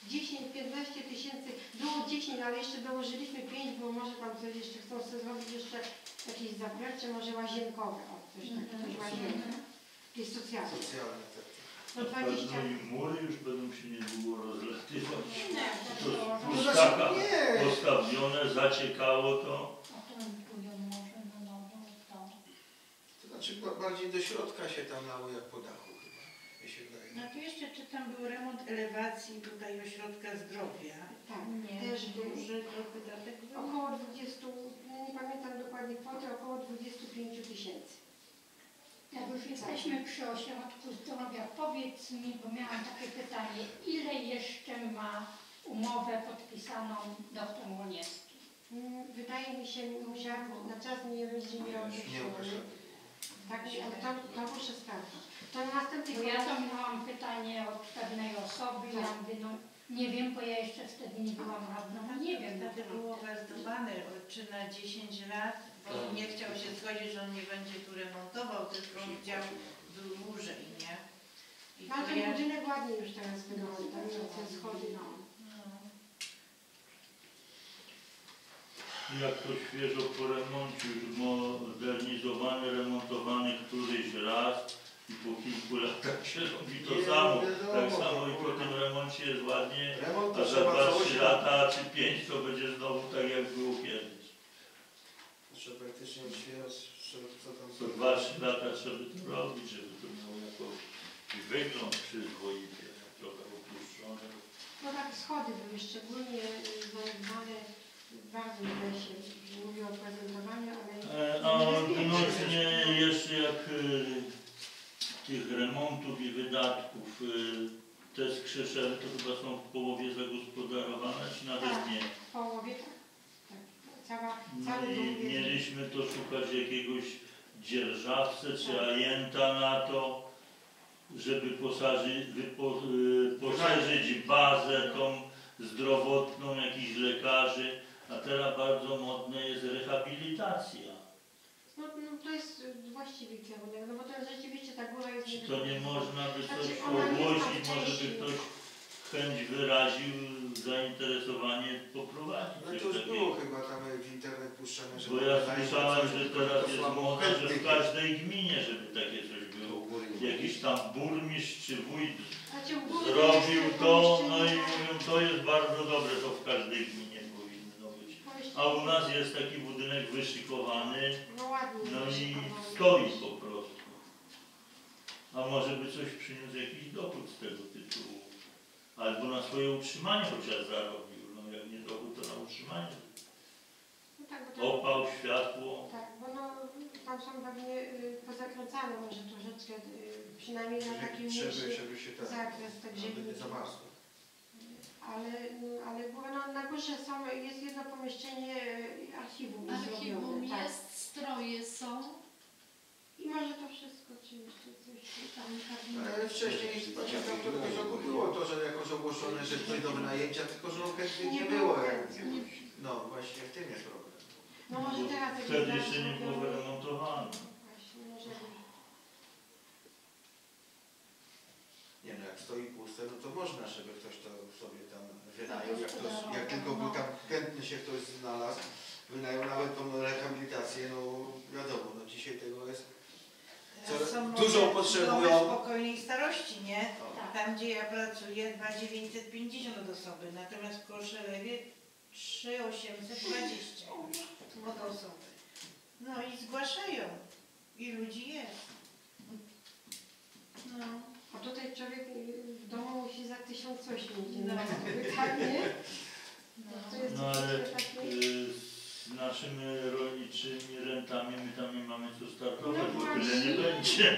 [SPEAKER 3] 10-15 tysięcy, było 10, ale jeszcze dołożyliśmy 5, bo może tam coś jeszcze chcą sobie zrobić jeszcze jakieś zaplecze, może łazienkowe, o coś takiego, coś łazienka, jakieś socjalne.
[SPEAKER 2] Socjalne, tak.
[SPEAKER 3] No 20.
[SPEAKER 4] No i mury już będą się niedługo rozlatywać.
[SPEAKER 5] Nie,
[SPEAKER 4] To
[SPEAKER 2] No
[SPEAKER 4] pustaka
[SPEAKER 2] znaczy, nie.
[SPEAKER 4] postawione, zaciekało to.
[SPEAKER 5] otrąbują może na nowo to.
[SPEAKER 2] To znaczy ba- bardziej do środka się tam lało jak po dachu chyba, mi się wydaje.
[SPEAKER 1] No tu jeszcze czytam, był remont elewacji tutaj ośrodka zdrowia.
[SPEAKER 3] Tak,
[SPEAKER 1] Nie,
[SPEAKER 3] też był.
[SPEAKER 1] duży to wydatek był.
[SPEAKER 3] Około 20, nie pamiętam dokładnie kwoty, około 25 tysięcy.
[SPEAKER 5] Jak już jesteśmy przy ośrodku zdrowia, powiedz mi, bo miałam takie pytanie, ile jeszcze ma umowę podpisaną doktor Moniewski?
[SPEAKER 3] Mm, Wydaje mi się, musiałam na czas nie będzie miał
[SPEAKER 2] Nie
[SPEAKER 3] określony. Tak, ale to, to muszę sprawdzić. To na następnej
[SPEAKER 5] Bo ja to miałam pytanie od pewnej osoby, ja mówię, no nie wiem, bo ja jeszcze wtedy nie byłam radną, nie wiem.
[SPEAKER 1] Wtedy był uwazdowany czy na 10 lat, bo
[SPEAKER 6] Tak.
[SPEAKER 1] nie chciał się zgodzić, że on nie będzie tu remontował, tylko on chciał dłużej, nie? I
[SPEAKER 3] No
[SPEAKER 1] to
[SPEAKER 3] ten
[SPEAKER 1] ja-
[SPEAKER 3] budynek ładnie już teraz wygląda, te schody, no.
[SPEAKER 1] no.
[SPEAKER 4] Jak to świeżo po remoncie, już modernizowany, remontowany któryś raz i po kilku latach się robi to
[SPEAKER 2] Nie,
[SPEAKER 4] samo.
[SPEAKER 2] wiadomo,
[SPEAKER 4] Tak samo i po tym remoncie jest ładnie,
[SPEAKER 2] Remont
[SPEAKER 4] a
[SPEAKER 2] to
[SPEAKER 4] za
[SPEAKER 2] trzeba
[SPEAKER 4] 2-3
[SPEAKER 2] całość
[SPEAKER 4] lata czy 5 to będzie znowu tak jak było kiedyś.
[SPEAKER 2] Trzeba praktycznie otwierać, trzeba co tam
[SPEAKER 4] Co 2-3 lata trzeba to robić, żeby to miało jakoś wygląd przyzwoity, jak trochę opuszczone.
[SPEAKER 3] No tak, schody były szczególnie zaniedbane, bardzo źle się mówi o prezentowaniu, ale...
[SPEAKER 4] E, A odnośnie jeszcze jak y, tych remontów i wydatków, y, te skrzeszele to chyba są w połowie zagospodarowane, czy nawet
[SPEAKER 3] Tak.
[SPEAKER 4] nie?
[SPEAKER 3] W połowie tak. tak. Cała,
[SPEAKER 4] No
[SPEAKER 3] cały
[SPEAKER 4] i mieliśmy to szukać jakiegoś dzierżawcy czy ajenta na to, żeby posaży, wypo, y, poszerzyć bazę tą zdrowotną jakichś lekarzy, a teraz bardzo modna jest rehabilitacja.
[SPEAKER 3] No, no to jest właściwy kierunek, no bo to rzeczywiście ta góra jest...
[SPEAKER 4] Czy to nie można by coś
[SPEAKER 3] Znaczy, ona jest
[SPEAKER 4] ogłosić,
[SPEAKER 3] tam
[SPEAKER 4] może by ktoś chęć wyraził, zainteresowanie poprowadzić
[SPEAKER 2] No
[SPEAKER 4] coś
[SPEAKER 2] to już było chyba tam w internet puszczane, że...
[SPEAKER 4] Bo ja słyszałem,
[SPEAKER 2] coś,
[SPEAKER 4] że teraz jest moda, że w każdej gminie, żeby takie coś było. Jakiś tam burmistrz czy wójt
[SPEAKER 3] Znaczy,
[SPEAKER 4] zrobił to, no i mówią, to jest bardzo dobre, to w każdej gminie A u nas jest taki budynek wyszykowany,
[SPEAKER 3] No
[SPEAKER 4] no i
[SPEAKER 3] wyszykowany.
[SPEAKER 4] stoi po prostu. A może by coś przyniósł jakiś dochód z tego tytułu. Albo na swoje utrzymanie chociaż zarobił. No jak nie dochód, to na utrzymanie.
[SPEAKER 3] No tak, bo
[SPEAKER 4] Opał, światło.
[SPEAKER 3] tak, bo no, tam są pewnie y, pozakręcane może troszeczkę, y, przynajmniej na taki
[SPEAKER 2] Żeby,
[SPEAKER 3] mniejszy
[SPEAKER 2] żeby się tak...
[SPEAKER 3] zakres, tak
[SPEAKER 2] Żeby nie
[SPEAKER 3] ziemi.
[SPEAKER 2] zamarzło.
[SPEAKER 3] Ale, no, ale góra, no, na górze są, jest jedno pomieszczenie y, archiwum
[SPEAKER 7] Archiwum
[SPEAKER 3] zrobione, tak.
[SPEAKER 7] jest, stroje są.
[SPEAKER 3] I może to wszystko, czy jeszcze coś tam
[SPEAKER 2] Ale wcześniej pamiętam, to tylko było to, że jakoś ogłoszone, że coś do wynajęcia, tylko że chętnych nie było.
[SPEAKER 3] chętnych.
[SPEAKER 2] No właśnie w tym jest problem.
[SPEAKER 3] No może teraz
[SPEAKER 4] Wtedy jeszcze nie było wyremontowane.
[SPEAKER 3] Właśnie, może
[SPEAKER 2] Nie no, jak stoi puste, no to można, żeby ktoś to sobie tam wynajął, jak, ktoś, jak tylko by tam chętny się ktoś znalazł, wynajął nawet tą rehabilitację, no wiadomo, no dzisiaj tego jest Co- dużo potrzebują.
[SPEAKER 1] spokojnej starości, nie?
[SPEAKER 2] o,
[SPEAKER 1] Tam gdzie ja pracuję 2,950 od osoby, natomiast w Koszelewie 3,820 od osoby. No i zgłaszają. I ludzi jest. No.
[SPEAKER 3] A tutaj człowiek y, w domu musi za tysiąc coś mieć.
[SPEAKER 1] No.
[SPEAKER 3] No. Tak, nie?
[SPEAKER 1] No.
[SPEAKER 4] No ale y, z naszymi rolniczymi rentami my tam nie mamy co startować,
[SPEAKER 3] No
[SPEAKER 4] bo tyle nie będzie.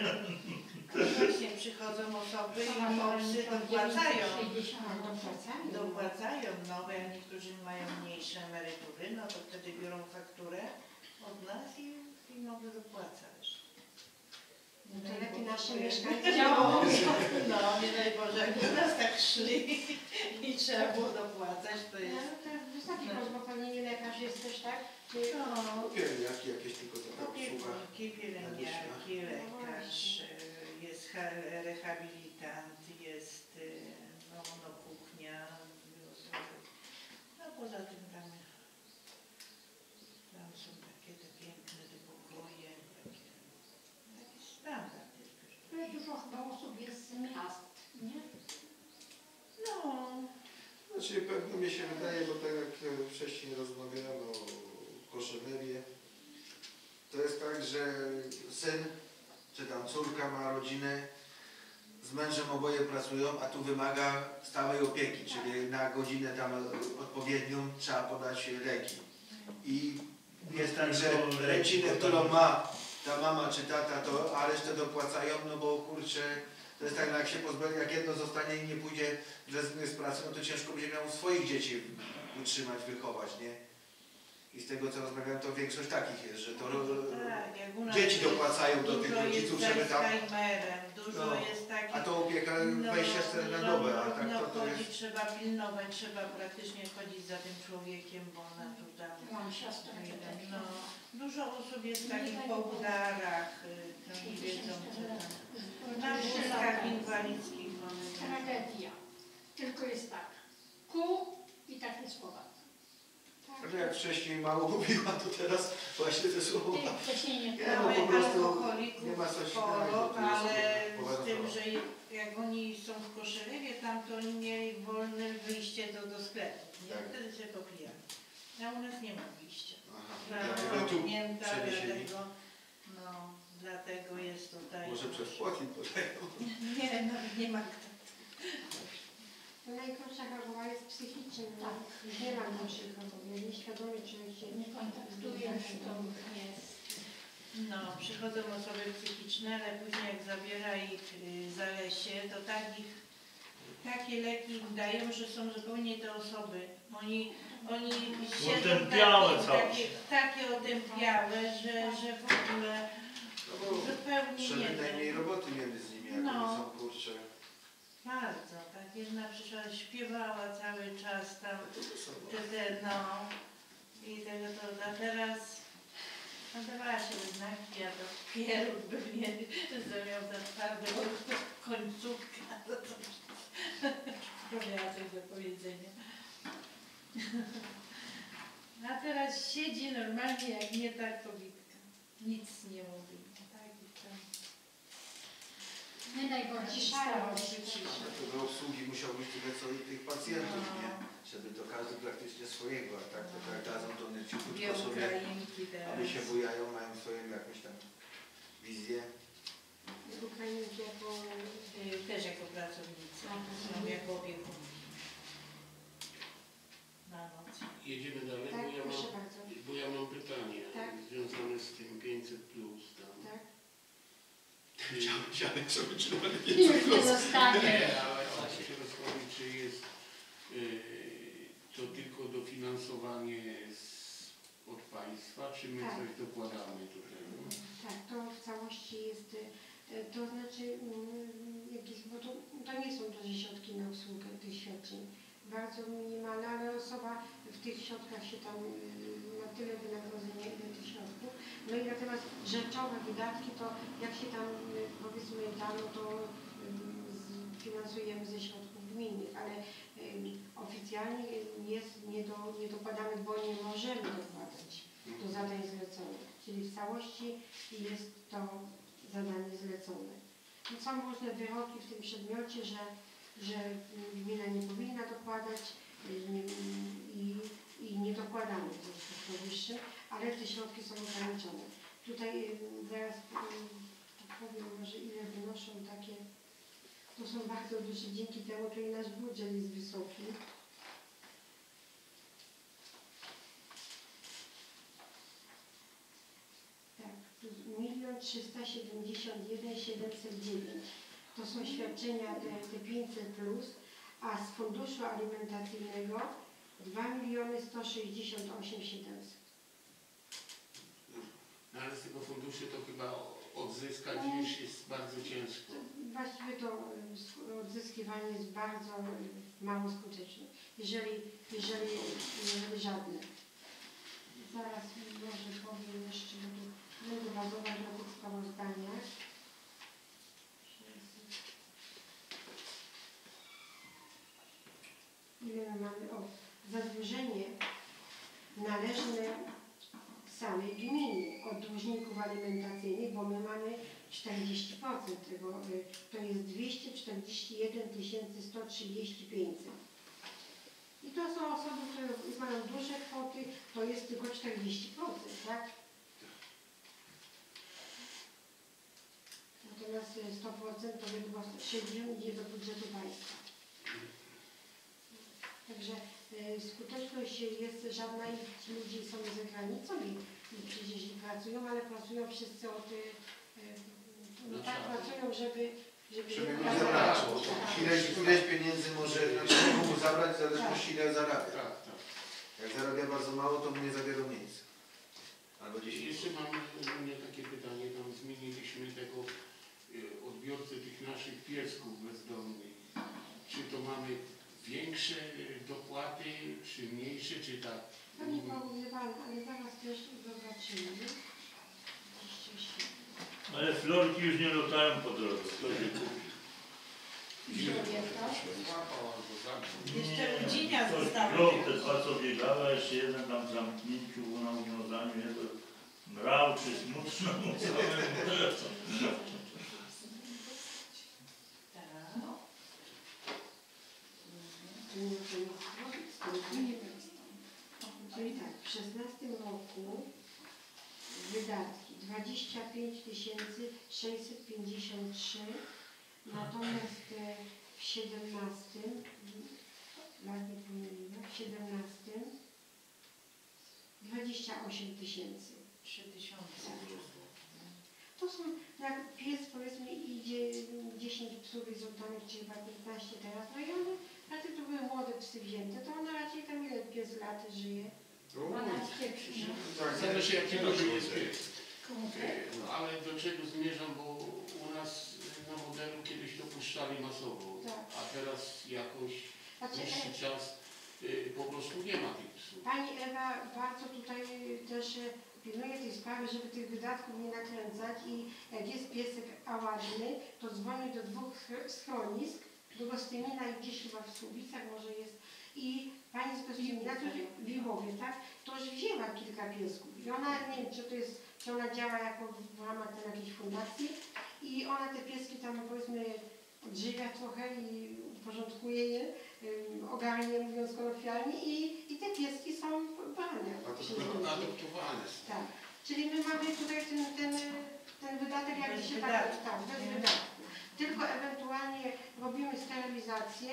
[SPEAKER 1] No właśnie przychodzą osoby i obcy dopłacają.
[SPEAKER 3] Tak, dopłacają.
[SPEAKER 1] Dopłacają nowe, a niektórzy mają mniejsze emerytury, no to wtedy biorą fakturę od nas i, i nowy dopłacasz.
[SPEAKER 3] No to lepiej nasze mieszkańcy
[SPEAKER 1] No,
[SPEAKER 3] działają.
[SPEAKER 1] no nie daj Boże, jakby nas tak szli i trzeba było dopłacać, to
[SPEAKER 3] No,
[SPEAKER 1] jest...
[SPEAKER 3] to jest wysoki koszt, bo pewnie nie lekarz jest też, tak?
[SPEAKER 1] No,
[SPEAKER 2] pielęgniarki jakieś tylko taka usługa.
[SPEAKER 1] pielęgniarki, lekarz, y, jest ha- rehabilitant, jest y, no, no, kuchnia, no poza tym tam, tam są takie te piękne te pokoje, takie, taki standard jest.
[SPEAKER 5] To jak już dużo chyba osób jest z miast, nie?
[SPEAKER 1] No,
[SPEAKER 2] Znaczy pewno mi się wydaje, bo tak jak e, wcześniej rozmawiałem o Koszynewie, to jest tak, że syn czy tam córka ma rodzinę, z mężem oboje pracują, a tu wymaga stałej opieki, czyli na godzinę tam odpowiednią trzeba podać leki. I jest tak, że rodzinę, którą ma ta mama czy tata, to a resztę dopłacają, no bo kurczę, to jest tak, no jak się pozbędzie, jak jedno zostanie i nie pójdzie, zrezygnuje z pracy, no to ciężko będzie miał swoich dzieci utrzymać, wychować, nie? I z tego co rozmawiałem, to większość takich jest, że to
[SPEAKER 1] tak,
[SPEAKER 2] dzieci dopłacają do tych rodziców, żeby tam,
[SPEAKER 1] dużo
[SPEAKER 2] No,
[SPEAKER 1] jest takich...
[SPEAKER 2] a to opieka 24 na
[SPEAKER 1] no,
[SPEAKER 2] dobę, a
[SPEAKER 1] no,
[SPEAKER 2] tak
[SPEAKER 1] no,
[SPEAKER 2] to, to
[SPEAKER 1] chodzi,
[SPEAKER 2] jest...
[SPEAKER 1] trzeba pilnować, trzeba praktycznie chodzić za tym człowiekiem, bo ona tu tam...
[SPEAKER 5] Mam siostrę tak.
[SPEAKER 1] No, dużo osób jest takich po udarach, y, to nie wiedzą co tam. Na wózkach inwalidzkich mamy.
[SPEAKER 5] Tragedia. Tylko jest tak. Ku i takie słowa.
[SPEAKER 2] Ale jak wcześniej mało [laughs] mówiła, to teraz właśnie te słowa.
[SPEAKER 5] Wcześniej nie
[SPEAKER 2] Nie, no, po prostu nie ma coś
[SPEAKER 1] sporo, ale z tym, że jak oni są w Koszerewie, tam to oni mieli wolne wyjście do, do sklepu. Nie?
[SPEAKER 2] Tak.
[SPEAKER 1] Wtedy się popijali. A u nas nie ma wyjścia.
[SPEAKER 2] Aha, dlatego tu
[SPEAKER 1] dlatego, no, dlatego jest tutaj...
[SPEAKER 2] Może przez płotnik podają. [laughs]
[SPEAKER 1] Nie, nawet nie ma kto.
[SPEAKER 3] Najgorsza choroba jest psychiczna.
[SPEAKER 5] Tak.
[SPEAKER 3] Nie ma gorszej choroby. Nieświadomie człowiek się
[SPEAKER 5] Nie kontaktujesz, to jest.
[SPEAKER 1] No, przychodzą osoby psychiczne, ale później jak zabiera ich y, za lesie, to tak ich, takie leki im dają, że są zupełnie te osoby. Oni, oni siedzą
[SPEAKER 4] Otępiałe
[SPEAKER 1] takie,
[SPEAKER 4] całe.
[SPEAKER 1] takie, takie otępiałe, że, że w ogóle
[SPEAKER 2] No bo
[SPEAKER 1] zupełnie nie
[SPEAKER 2] przynajmniej najmniej
[SPEAKER 1] wiem.
[SPEAKER 2] roboty mieli z nimi, jak
[SPEAKER 1] No.
[SPEAKER 2] oni są kurcze.
[SPEAKER 1] Bardzo, tak jedna przyszła, śpiewała cały czas tam,
[SPEAKER 2] są,
[SPEAKER 1] te, te, no i tego to, a teraz no dawała się znaki, a to pieróg by mnie zamiał za twarde, bo końcówka, to to miała coś do powiedzenia. A teraz siedzi normalnie jak nie ta kobitka. Nic nie mówi. Tak i tam.
[SPEAKER 5] Nie najgorszy
[SPEAKER 3] Ciszają
[SPEAKER 5] stało
[SPEAKER 3] się.
[SPEAKER 2] No to do obsługi musiał być tyle co i tych pacjentów, nie? Żeby to każdy praktycznie swojego, a tak to tak dadzą to one
[SPEAKER 1] Dwie
[SPEAKER 2] cichutko sobie, aby się bujają, mają swoją jakąś tam wizję.
[SPEAKER 3] z Ukrainki jako
[SPEAKER 1] Y, Też jako pracownicy,
[SPEAKER 3] Tak.
[SPEAKER 1] są jako opiekuni. Na noc.
[SPEAKER 6] Jedziemy dalej,
[SPEAKER 3] Tak,
[SPEAKER 6] bo ja
[SPEAKER 3] proszę
[SPEAKER 6] mam,
[SPEAKER 3] bardzo.
[SPEAKER 6] bo ja mam pytanie
[SPEAKER 3] Tak.
[SPEAKER 6] związane z tym 500 plus tam.
[SPEAKER 3] Tak?
[SPEAKER 2] Chciałem sobie czy
[SPEAKER 5] Już nie zostanie.
[SPEAKER 6] Czy jest y, to tylko dofinansowanie od państwa, czy my
[SPEAKER 3] Tak.
[SPEAKER 6] coś dokładamy tutaj?
[SPEAKER 3] Tak, to w całości jest, e, to znaczy, mm, jakieś, bo to, to nie są duże środki na obsługę tych świadczeń. Bardzo minimalne, ale osoba w tych środkach się tam tyle wynagrodzenia, ile tych środków. No i natomiast rzeczowe wydatki, to jak się tam y, powiedzmy da, to y, finansujemy ze środków gminnych, ale y, oficjalnie jest nie, do, nie dokładamy, bo nie możemy dokładać do zadań zleconych. Czyli w całości jest to zadanie zlecone. No są różne wyroki w tym przedmiocie, że, że gmina nie powinna dokładać nie, i, i nie dokładamy w związku z powyższym, ale te środki są ograniczone. Tutaj y, zaraz y, powiem może ile wynoszą takie, to są bardzo duże, dzięki temu to nasz budżet jest wysoki. Tak, to jest milion trzysta siedemdziesiąt jeden siedemset dziewięć. To są świadczenia te, te 500 plus, a z funduszu alimentacyjnego 2 miliony 168 700.
[SPEAKER 6] No, ale z tego funduszu to chyba odzyskać
[SPEAKER 3] No.
[SPEAKER 6] już jest bardzo ciężko.
[SPEAKER 3] Właściwie to y, sk- odzyskiwanie jest bardzo y, mało skuteczne, jeżeli, jeżeli, jeżeli żadne. Zaraz może powiem jeszcze, bo tu będę bazować na tych sprawozdaniach. Ile my mamy? O, zadłużenie należne samej gminie od dłużników alimentacyjnych, bo my mamy 40% tego, y, to jest 241 135. I to są osoby, które mają duże kwoty, to jest tylko 40%, tak? Natomiast y, 100% to wiadomo 60 idzie do budżetu państwa. Także y, skuteczność jest żadna i ci ludzie są za granicą i, i przecież i pracują, ale pracują wszyscy od... Y, y, no tak
[SPEAKER 6] tak.
[SPEAKER 3] pracują, żeby... Żeby,
[SPEAKER 2] Żeby
[SPEAKER 3] nie
[SPEAKER 2] nie
[SPEAKER 3] pracować.
[SPEAKER 2] zabrakło. Ileś, ileś pieniędzy może, mógł zabrać w zależności ile zarabia.
[SPEAKER 6] Tak, tak.
[SPEAKER 2] Jak zarabia bardzo mało, to mu nie zabiera miejsca. Albo 10
[SPEAKER 6] Jeszcze mam u mnie takie pytanie, tam zmieniliśmy tego odbiorcę tych naszych piesków bezdomnych. Czy to mamy większe dopłaty, czy mniejsze, czy tak?
[SPEAKER 3] Pani porównywana, ale zaraz też zobaczymy. 27.
[SPEAKER 4] Ale florki już nie latają po drodze. Kto się kupi?
[SPEAKER 1] Jeszcze udzinia
[SPEAKER 4] Coś
[SPEAKER 1] zostały.
[SPEAKER 4] wziął, te dwa co biegały, jeszcze jeden tam w zamknięciu na uwiązaniu, jeden mrał czy smutno [laughs] mu całym
[SPEAKER 1] Tak.
[SPEAKER 3] To nie to jest zrobić z tym. Czyli tak, w 16 roku wydatki 25 653, natomiast e, w 17, lat nie pomyliłam, w 17 28 tysięcy.
[SPEAKER 1] 3000.
[SPEAKER 3] To są, jak pies powiedzmy idzie 10 psów oddanych, czy chyba 15 teraz, no i one, raczej to były młode psy wzięte, to one raczej tam ile pies lat żyje.
[SPEAKER 5] 12 krzyżów.
[SPEAKER 2] Tak,
[SPEAKER 6] Zależy jakiego jest pies. Y, No, ale do czego zmierzam, bo u nas na modelu kiedyś to puszczali masowo,
[SPEAKER 3] Tak.
[SPEAKER 6] a teraz jakoś
[SPEAKER 3] Znaczy,
[SPEAKER 6] dłuższy
[SPEAKER 3] e,
[SPEAKER 6] czas y, po prostu nie ma tych psów.
[SPEAKER 3] Pani Ewa bardzo tutaj też e, pilnuje tej sprawy, żeby tych wydatków nie nakręcać i jak jest piesek a ładny, to dzwoni do dwóch sch- schronisk, do Gostynina i gdzieś chyba w Słubicach może jest i pani z Gostynina, to w Lwowie, tak, to już wzięła kilka piesków i ona, nie wiem, czy to jest, czy ona działa jako w ramach tam jakiejś fundacji i ona te pieski tam powiedzmy odżywia trochę i uporządkuje je, ym, ogarnie mówiąc kolokwialnie i, i te pieski są brane.
[SPEAKER 2] Adoptowane.
[SPEAKER 6] Są.
[SPEAKER 3] Tak. Czyli my mamy tutaj ten, ten, ten wydatek jakby się tak, tak, bez wydatku. Tylko ewentualnie robimy sterylizację,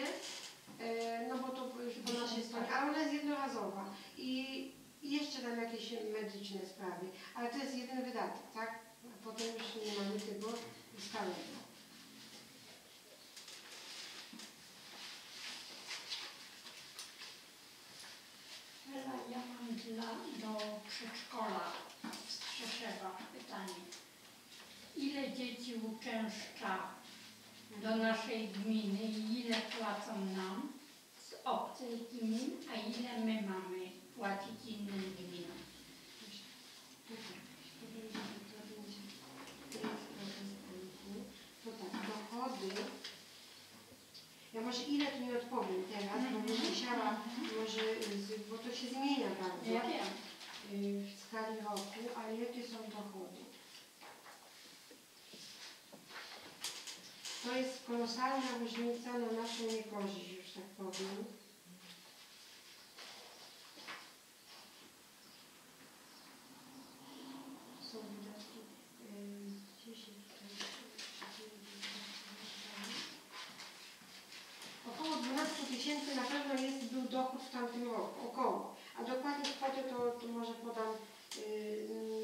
[SPEAKER 3] e, no bo to po naszej stronie, ale ona jest jednorazowa i jeszcze tam jakieś medyczne sprawy, ale to jest jeden wydatek, tak? A potem już nie mamy tego stałego.
[SPEAKER 5] Ja mam dla, do przedszkola z pytanie. Ile dzieci uczęszcza do naszej gminy i ile płacą nam z obcej gmin, a ile my mamy płacić innym gminom?
[SPEAKER 3] To tak, to będzie, to będzie 5% To dochody. Ja może ile tu nie odpowiem teraz, bo bym musiała, może, z, bo to się zmienia bardzo
[SPEAKER 5] Ja wiem.
[SPEAKER 3] y, w skali roku, ale jakie są dochody? To jest kolosalna różnica na naszą niekorzyść, już tak powiem. Y, 10, 40, 39, Około 12 tysięcy na pewno jest, był dochód w tamtym roku, około. A dokładnie kwotę to, to może podam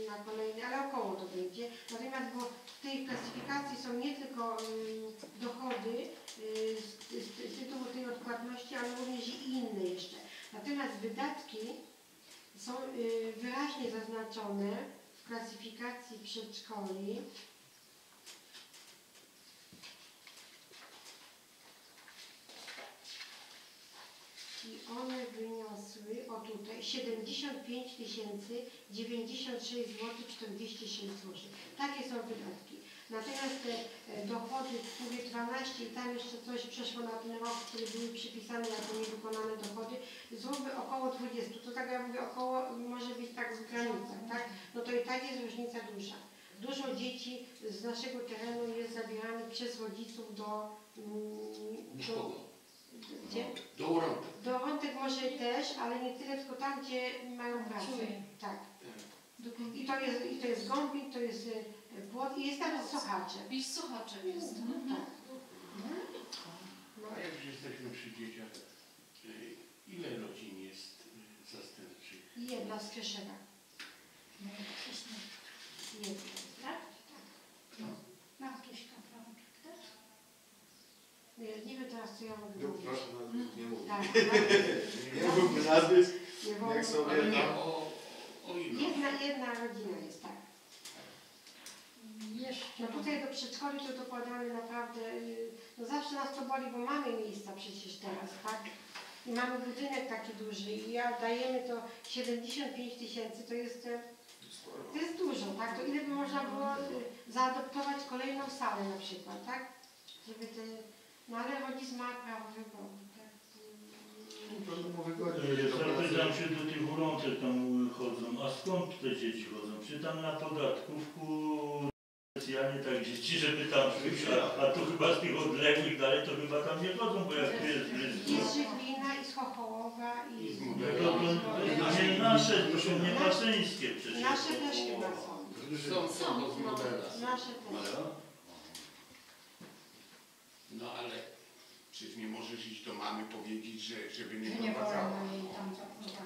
[SPEAKER 3] na kolejny, ale około to będzie. Natomiast bo w tej klasyfikacji są nie tylko yy, dochody yy, z, z, tytułu tej odpłatności, ale również i inne jeszcze. Natomiast wydatki są yy, wyraźnie zaznaczone w klasyfikacji przedszkoli. I one wyniosły, o tutaj, 75 96 zł 46 zł. Takie są wydatki. Natomiast te e, dochody, mówię 12 i tam jeszcze coś przeszło na ten rok, które były przypisane jako niewykonane dochody, zróbmy około 20. To tak ja mówię około, może być tak w granicach, tak? No to i tak jest różnica duża. Dużo dzieci z naszego terenu jest zabieranych przez rodziców do, mm, do? Gdzie?
[SPEAKER 6] Do urątek.
[SPEAKER 3] Do Wątek może też, ale nie tyle, tylko tam, gdzie mają pracę. Tak.
[SPEAKER 5] Do
[SPEAKER 3] I to jest, i to jest Gąbnik, to jest e, Płot i jest nawet Sochacze.
[SPEAKER 7] I z słuchaczem jest.
[SPEAKER 3] Tak. No.
[SPEAKER 6] A jak już jesteśmy przy dzieciach, y, ile rodzin jest y, zastępczych?
[SPEAKER 3] Jedna z Krzeszewa.
[SPEAKER 5] Krzyżniczka.
[SPEAKER 3] Jedna.
[SPEAKER 5] Tak? Martuśka Brączek też?
[SPEAKER 3] Nie, nie wiem teraz, co ja mogę
[SPEAKER 2] No,
[SPEAKER 3] mówić.
[SPEAKER 2] proszę nazwisk nie mówić.
[SPEAKER 3] Tak, [laughs] tak.
[SPEAKER 2] Nie
[SPEAKER 3] wolno.
[SPEAKER 2] jak sobie tam...
[SPEAKER 6] nie o, o?
[SPEAKER 3] Jedna, jedna rodzina jest, tak.
[SPEAKER 5] Jeszcze
[SPEAKER 3] No tutaj do przedszkoli to dokładamy naprawdę, y, no zawsze nas to boli, bo mamy miejsca przecież teraz, tak? I mamy budynek taki duży i ja dajemy to 75 tysięcy, to jest, e, to jest dużo, tak? To ile by można było y, zaadoptować kolejną salę na przykład, tak? Żeby te, no ale rodzic ma prawo wyboru, tak?
[SPEAKER 2] Proszę mu wygodnie.
[SPEAKER 4] E, Zapytam się do tych urączek tam chodzą, a skąd te dzieci chodzą? Czy tam na podatkówku specjalnie tak dzieci, żeby tam przyjść, a, a tu chyba z tych odległych dalej to chyba tam nie chodzą, bo jak tu jest
[SPEAKER 3] I
[SPEAKER 4] blisko.
[SPEAKER 3] z Żyglina, i z Chochołowa, i
[SPEAKER 6] I z.
[SPEAKER 4] No to, to, to nie nasze, to są nie paszyńskie przecież.
[SPEAKER 3] Nasze też chyba są.
[SPEAKER 6] Są, są.
[SPEAKER 3] Nasze też.
[SPEAKER 6] No ale przecież nie możesz iść do mamy powiedzieć, że, żeby nie
[SPEAKER 5] nie
[SPEAKER 6] prowadzała.
[SPEAKER 5] wolno jej tam zaprowadzić.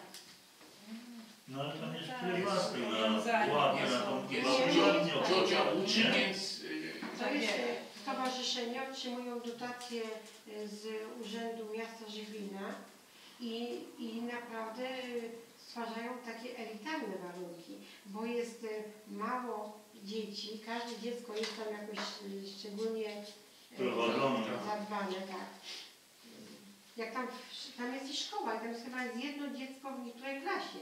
[SPEAKER 4] No ale tam jest
[SPEAKER 1] Tak,
[SPEAKER 4] prywatny,
[SPEAKER 1] jest
[SPEAKER 4] na
[SPEAKER 1] nie
[SPEAKER 4] na tą
[SPEAKER 6] Jest cio- ciocia uczy, więc y,
[SPEAKER 3] To jest e, stowarzyszenie, otrzymują dotacje e, z Urzędu Miasta Żyglina i, i naprawdę e, stwarzają takie elitarne warunki, bo jest e, mało dzieci, każde dziecko jest tam jakoś e, szczególnie zadbane, tak. Jak tam, tam jest i szkoła, i tam jest chyba jest jedno dziecko w niektórej klasie.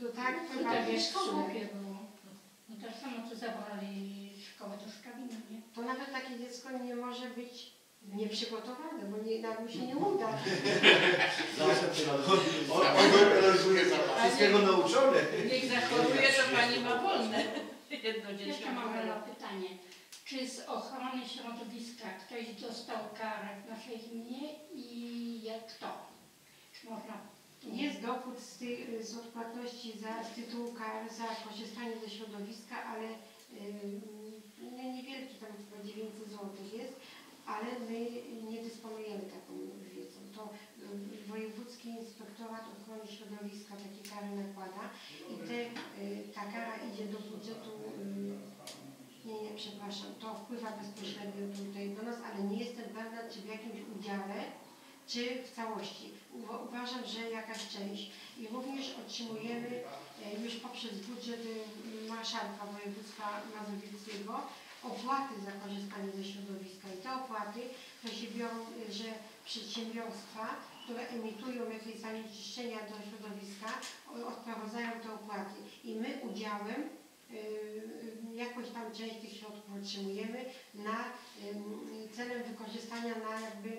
[SPEAKER 3] To tak
[SPEAKER 5] To tak
[SPEAKER 3] prywatnie
[SPEAKER 5] jest w
[SPEAKER 3] szkoły.
[SPEAKER 5] Słupie było. No tak samo to zabrali szkołę do Szkawina, nie?
[SPEAKER 3] To nawet takie dziecko nie może być nieprzygotowane, bo nie, nawet mu się nie uda. [laughs]
[SPEAKER 2] On jest wszystkiego nauczony.
[SPEAKER 1] Niech zachoruje, to pani ma wolne. Jedno dziecko.
[SPEAKER 5] Jeszcze mam pytanie. Czy z ochrony środowiska ktoś dostał karę w naszej gminie i jak kto? Czy można...
[SPEAKER 3] Jest dochód z, ty, z odpłatności za, z tytułu kar za korzystanie ze środowiska, ale nie, niewielki, tam chyba 900 zł jest, ale my nie dysponujemy taką wiedzą. To Wojewódzki Inspektorat Ochrony Środowiska takie kary nakłada i te, y, ta kara idzie do budżetu y, nie, nie, przepraszam, to wpływa bezpośrednio tutaj do nas, ale nie jestem pewna, czy w jakimś udziale, czy w całości. Uwa- Uważam, że jakaś część. I również otrzymujemy e, już poprzez budżet e, marszałka województwa mazowieckiego opłaty za korzystanie ze środowiska. I te opłaty to się biorą, że przedsiębiorstwa, które emitują jakieś zanieczyszczenia do środowiska, odprowadzają te opłaty. I my udziałem y, y, jakąś tam część tych środków otrzymujemy na celem wykorzystania na jakby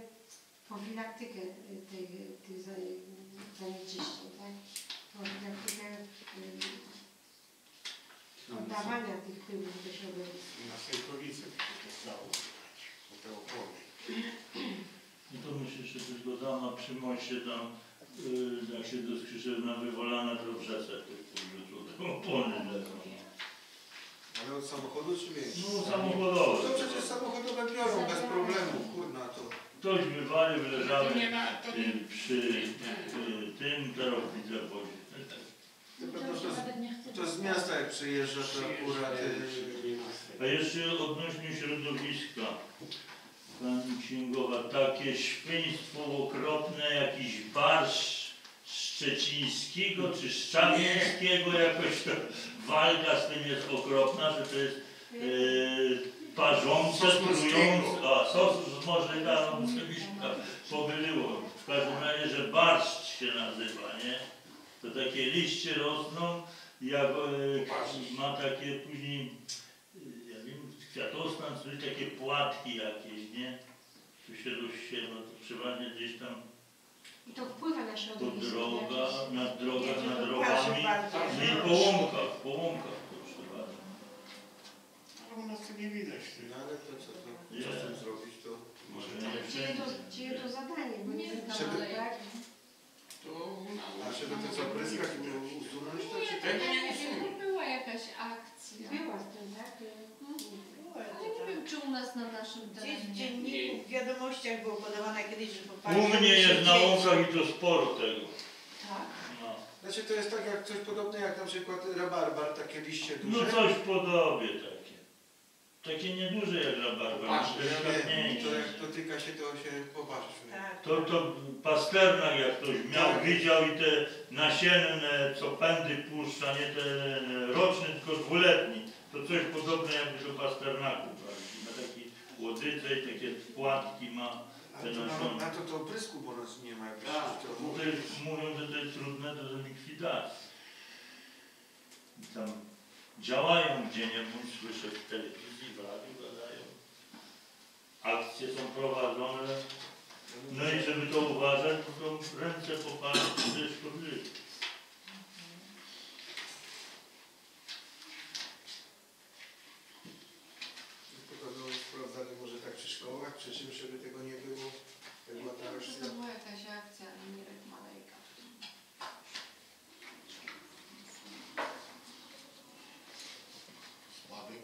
[SPEAKER 3] profilaktykę y, tych, tych za- zanieczyszczeń, tak? Profilaktykę y, oddawania tych pyłów do środowiska.
[SPEAKER 6] na Sejkowice to te opony.
[SPEAKER 4] No to myślę, że też go dama przy moście tam, yy, jak się do Skrzyżewna wywolana, to w rzece ktoś powrzucił te opony. lecą.
[SPEAKER 2] Ale od samochodu czy?
[SPEAKER 4] No samochodowe.
[SPEAKER 2] To przecież samochodowe biorą bez problemu, kurna to.
[SPEAKER 4] Ktoś wywalił,
[SPEAKER 6] To
[SPEAKER 4] leżały yy, przy tym, teraz widzę w wodzie.
[SPEAKER 2] To,
[SPEAKER 5] To
[SPEAKER 2] to, z miasta jak przyjeżdża, to akurat... y,
[SPEAKER 4] A jeszcze odnośnie środowiska. Pani Księgowa, takie świństwo okropne, jakiś barsz szczecińskiego czy szczawińskiego, jakoś to walka z tym jest okropna, że to jest e, parzące, trujące, a sos sobie się tam pomyliło. W każdym razie, że barszcz się nazywa, nie? To takie liście rosną, jak e, ma takie później, e, ja wiem, światostan, coś takie płatki jakieś, nie? Tu się rozsiewa, to przeważnie gdzieś tam
[SPEAKER 3] I to wpływa na środowisko.
[SPEAKER 4] drogach,
[SPEAKER 3] jakieś.
[SPEAKER 4] na drogach, na drogami,
[SPEAKER 1] bardzo.
[SPEAKER 4] i po łąkach, po łąkach to przeważnie.
[SPEAKER 6] A u nas to nie widać. Ty.
[SPEAKER 2] No ale to co, to, co
[SPEAKER 4] Nie.
[SPEAKER 2] z tym zrobić, to
[SPEAKER 4] Może nie
[SPEAKER 3] Czyje to, czyje to zadanie, bo nie wiem,
[SPEAKER 2] Żeby-
[SPEAKER 3] tak?
[SPEAKER 6] To na
[SPEAKER 2] A żeby to co, pryskać i to usunąć to, czy
[SPEAKER 6] Tego
[SPEAKER 2] tak?
[SPEAKER 6] nie usunie.
[SPEAKER 7] Była jakaś akcja.
[SPEAKER 3] Była z tym, tak?
[SPEAKER 7] Nie wiem, czy u nas na naszym
[SPEAKER 1] Gdzieś w
[SPEAKER 7] terenie.
[SPEAKER 1] dzienniku, w wiadomościach było podawane kiedyś, że.
[SPEAKER 4] U mnie jest na łąkach i to sporo tego.
[SPEAKER 7] Tak.
[SPEAKER 4] No,
[SPEAKER 2] Znaczy to jest tak jak coś podobne jak na przykład rabarbar, takie liście
[SPEAKER 4] no
[SPEAKER 2] duże.
[SPEAKER 4] coś w podobie takie. Takie nieduże jak rabarbar,
[SPEAKER 6] Patrz,
[SPEAKER 4] delikatniejsze.
[SPEAKER 2] to jak dotyka się, to się popatrzy.
[SPEAKER 1] Tak.
[SPEAKER 4] To, to Pasternak jak ktoś miał,
[SPEAKER 2] Tak.
[SPEAKER 4] widział i te nasienne, co pędy puszcza, nie te roczny, tylko dwuletni. To coś podobne jakby do Pasternaku taki łodyce i takie płatki ma.
[SPEAKER 2] Ale to na, na to to prysku, bo nas nie ma.
[SPEAKER 6] Tak.
[SPEAKER 2] to-
[SPEAKER 4] to jest, mówią, że to jest trudne do likwidacji. I Tam działają gdzie nie bądź, słyszę w telewizji, w radiu gadają. Akcje są prowadzone. No i żeby to uważać, to ręce popalać, to jest szkodliwe.
[SPEAKER 2] Tylko to sprawdzali może tak przy szkołach, przy czymś, żeby tego nie było. Jak była ta
[SPEAKER 7] Wiem, że
[SPEAKER 2] akcja.
[SPEAKER 7] to była jakaś akcja, ale nie Mirek Malejka.
[SPEAKER 6] Sławek.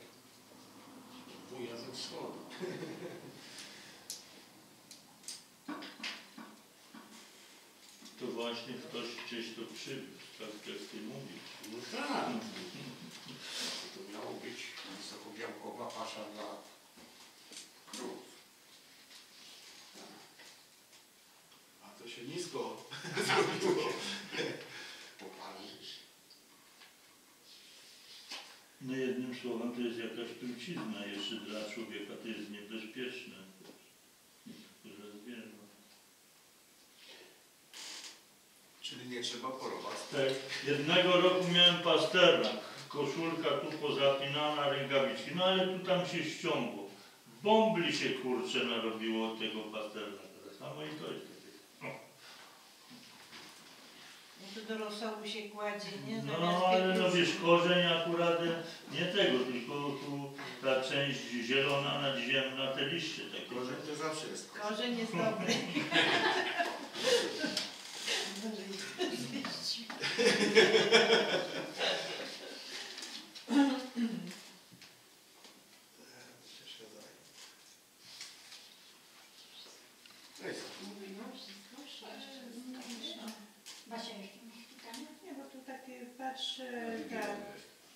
[SPEAKER 6] Wuja ze wschodu.
[SPEAKER 4] To właśnie ktoś gdzieś to przywiózł, tak ty mówisz.
[SPEAKER 6] No tak. To miało być wysokobiałkowa pasza dla krów.
[SPEAKER 2] A to się nisko [laughs]
[SPEAKER 6] Poparzysz.
[SPEAKER 4] No jednym słowem to jest jakaś trucizna jeszcze dla człowieka, to jest niebezpieczne. Nie tylko dla zwierząt.
[SPEAKER 2] Trzeba porować.
[SPEAKER 4] Tak, jednego roku miałem pasternak, koszulka tu pozapinana, rękawiczki, no ale tu tam się ściągło. Bombli się kurcze narobiło od tego pasternaka. Samo i to jest. takie.
[SPEAKER 1] No to do rosołu się kładzie, nie?
[SPEAKER 4] No ale no wiesz, korzeń akurat e, nie tego, tylko tu ta część zielona, nadziemna, te liście takie.
[SPEAKER 2] Korzeń to zawsze jest. Korzeń
[SPEAKER 1] jest dobry. [laughs] [laughs]
[SPEAKER 2] Przeszkadzają.
[SPEAKER 6] To jest
[SPEAKER 3] No, wszystko, wszystko.
[SPEAKER 5] Basia jeszcze masz pytanie?
[SPEAKER 1] Nie, bo tu takie patrzę, ta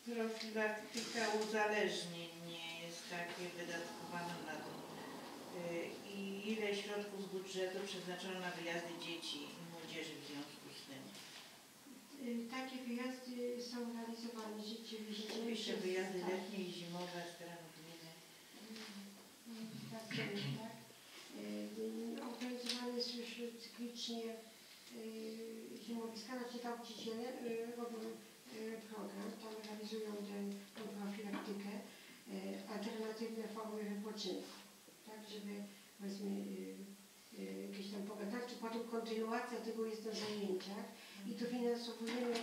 [SPEAKER 1] profilaktyka uzależnień nie jest takie wydatkowana na to. Y, I ile środków z budżetu przeznaczono na wyjazdy dzieci i młodzieży w związku z tym?
[SPEAKER 3] Y, Takie wyjazdy są realizowane rzeczywiście.
[SPEAKER 1] Oczywiście wyjazdy
[SPEAKER 3] tak.
[SPEAKER 1] letnie i zimowe z gminy.
[SPEAKER 3] Mm, tak, tak. Y, Organizowane jest cyklicznie y, zimowiska, znaczy nauczyciele y, robią y, program, tam realizują tą profilaktykę, y, alternatywne formy wypoczynku, tak, żeby powiedzmy y, y, jakieś tam pogadać, czy potem kontynuacja tego jest na zajęciach i dofinansowujemy,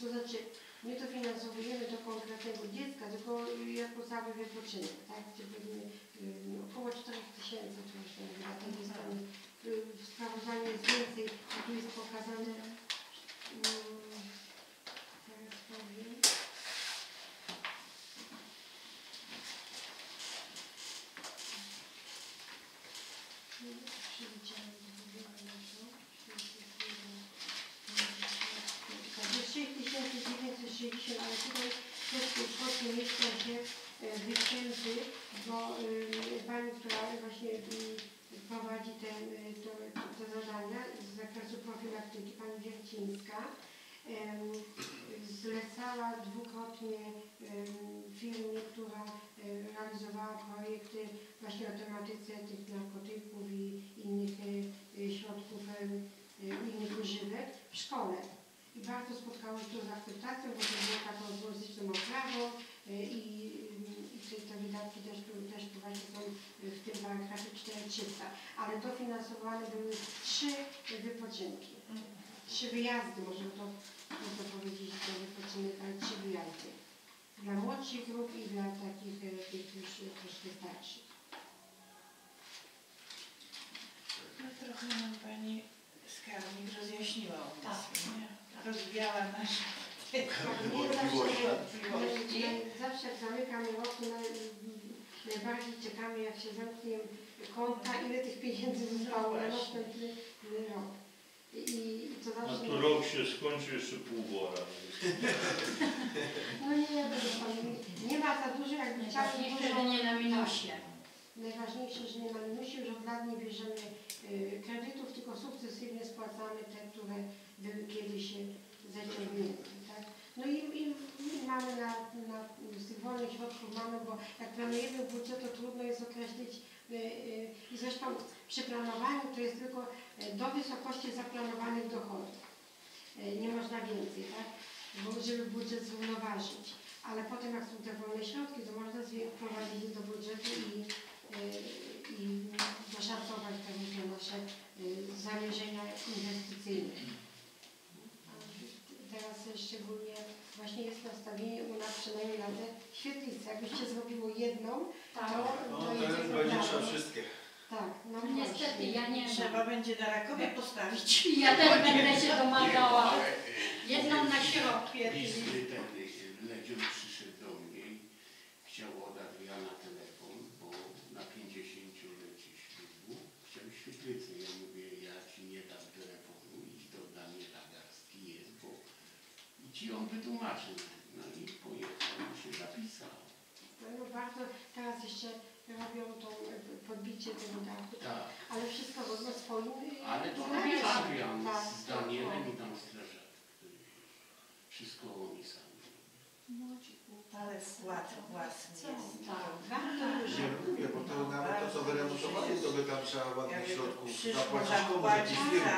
[SPEAKER 3] to znaczy nie dofinansowujemy do konkretnego dziecka, tylko jako cały wypoczynek, tak, gdzie powiedzmy y, około 4 tysięcy, to już tam, y, w sprawozdaniu jest więcej, tu jest pokazane, mm, zaraz powiem. Przewidziałem, zrobiłam na to, 6960, ale tutaj mieszczą się e, wycięty, bo y, pani, która właśnie y, prowadzi te, y, to, te zadania z zakresu profilaktyki, pani Wiercińska, zlecała dwukrotnie firmie, która e, realizowała projekty właśnie o tematyce tych narkotyków i innych e, środków, innych używek w szkole. I bardzo spotkało się to z akceptacją, bo to było taką złożyczną oprawą i, i czy te wydatki też też właśnie są w tym paragrafie 4300, ale dofinansowane były trzy wypoczynki. Trzy wyjazdy, może to można powiedzieć, że wypoczynek, ale trzy wyjazdy. Dla młodszych grup i dla takich e, tych już troszkę starszych.
[SPEAKER 1] No trochę nam Pani skarbnik rozjaśniła
[SPEAKER 5] Tak.
[SPEAKER 1] umysł, nie? Rozwiała nasze
[SPEAKER 3] Nie zawsze, zawsze jak zamykamy rok, to naj, najbardziej czekamy jak się zamknie konta, ile tych pieniędzy zostało na następny rok. I, to
[SPEAKER 4] A
[SPEAKER 3] zawsze...
[SPEAKER 4] tu rok się skończy jeszcze pół wora.
[SPEAKER 3] No nie, nie, nie, nie ma za dużo, jakby chciał
[SPEAKER 5] Najważniejsze, że nie na minusie.
[SPEAKER 3] Najważniejsze, że nie ma minusie, już od lat nie bierzemy y, kredytów, tylko sukcesywnie spłacamy te, które były kiedyś y, zaciągnięte. Tak? No i, i, i mamy na, na, z tych wolnych środków mamy, bo jak planujemy budżet, to trudno jest określić y, y, i zresztą przy planowaniu to jest tylko y, do wysokości zaplanowanych dochodów. Y, Nie można więcej, tak? Bo żeby budżet zrównoważyć. Ale potem jak są te wolne środki, to można wprowadzić je do budżetu i, y, i tak te nasze y, zamierzenia inwestycyjne. Teraz szczególnie właśnie jest nastawienie u nas przynajmniej na te świetlice. Jakbyście zrobiło jedną,
[SPEAKER 5] Tak.
[SPEAKER 3] to,
[SPEAKER 2] No
[SPEAKER 3] to
[SPEAKER 2] to
[SPEAKER 3] za
[SPEAKER 2] będzie trzeba wszystkie.
[SPEAKER 3] Tak, no
[SPEAKER 5] No niestety,
[SPEAKER 3] właśnie.
[SPEAKER 5] ja nie mam.
[SPEAKER 1] Trzeba będzie na Rakowie postawić.
[SPEAKER 5] I ja też będę się domagała. Jedną na środku.
[SPEAKER 6] List ten e, Ledzion przyszedł do mnie i chciał od Adriana telefon, bo na 50-lecie ślubu chciał świetlicy. Ja mówię, ja ci nie dam telefonu, idź do Daniela Garstki jest, bo i ci on wytłumaczy. No i pojechał i się zapisał.
[SPEAKER 3] No bardzo, teraz jeszcze robią to podbicie tego dachu,
[SPEAKER 6] Tak,
[SPEAKER 3] ale wszystko robią swoim y,
[SPEAKER 6] ale to robi Adrian
[SPEAKER 3] Tak,
[SPEAKER 6] z Danielem i tam strażak, który wszystko oni sami.
[SPEAKER 1] Ale wkład własny jest.
[SPEAKER 5] Tak.
[SPEAKER 3] Warto już
[SPEAKER 2] Nie mówię, bo to nawet to co wyremontowali, to by tam trzeba ładnych środków zapłacić komuś jakiś firmy.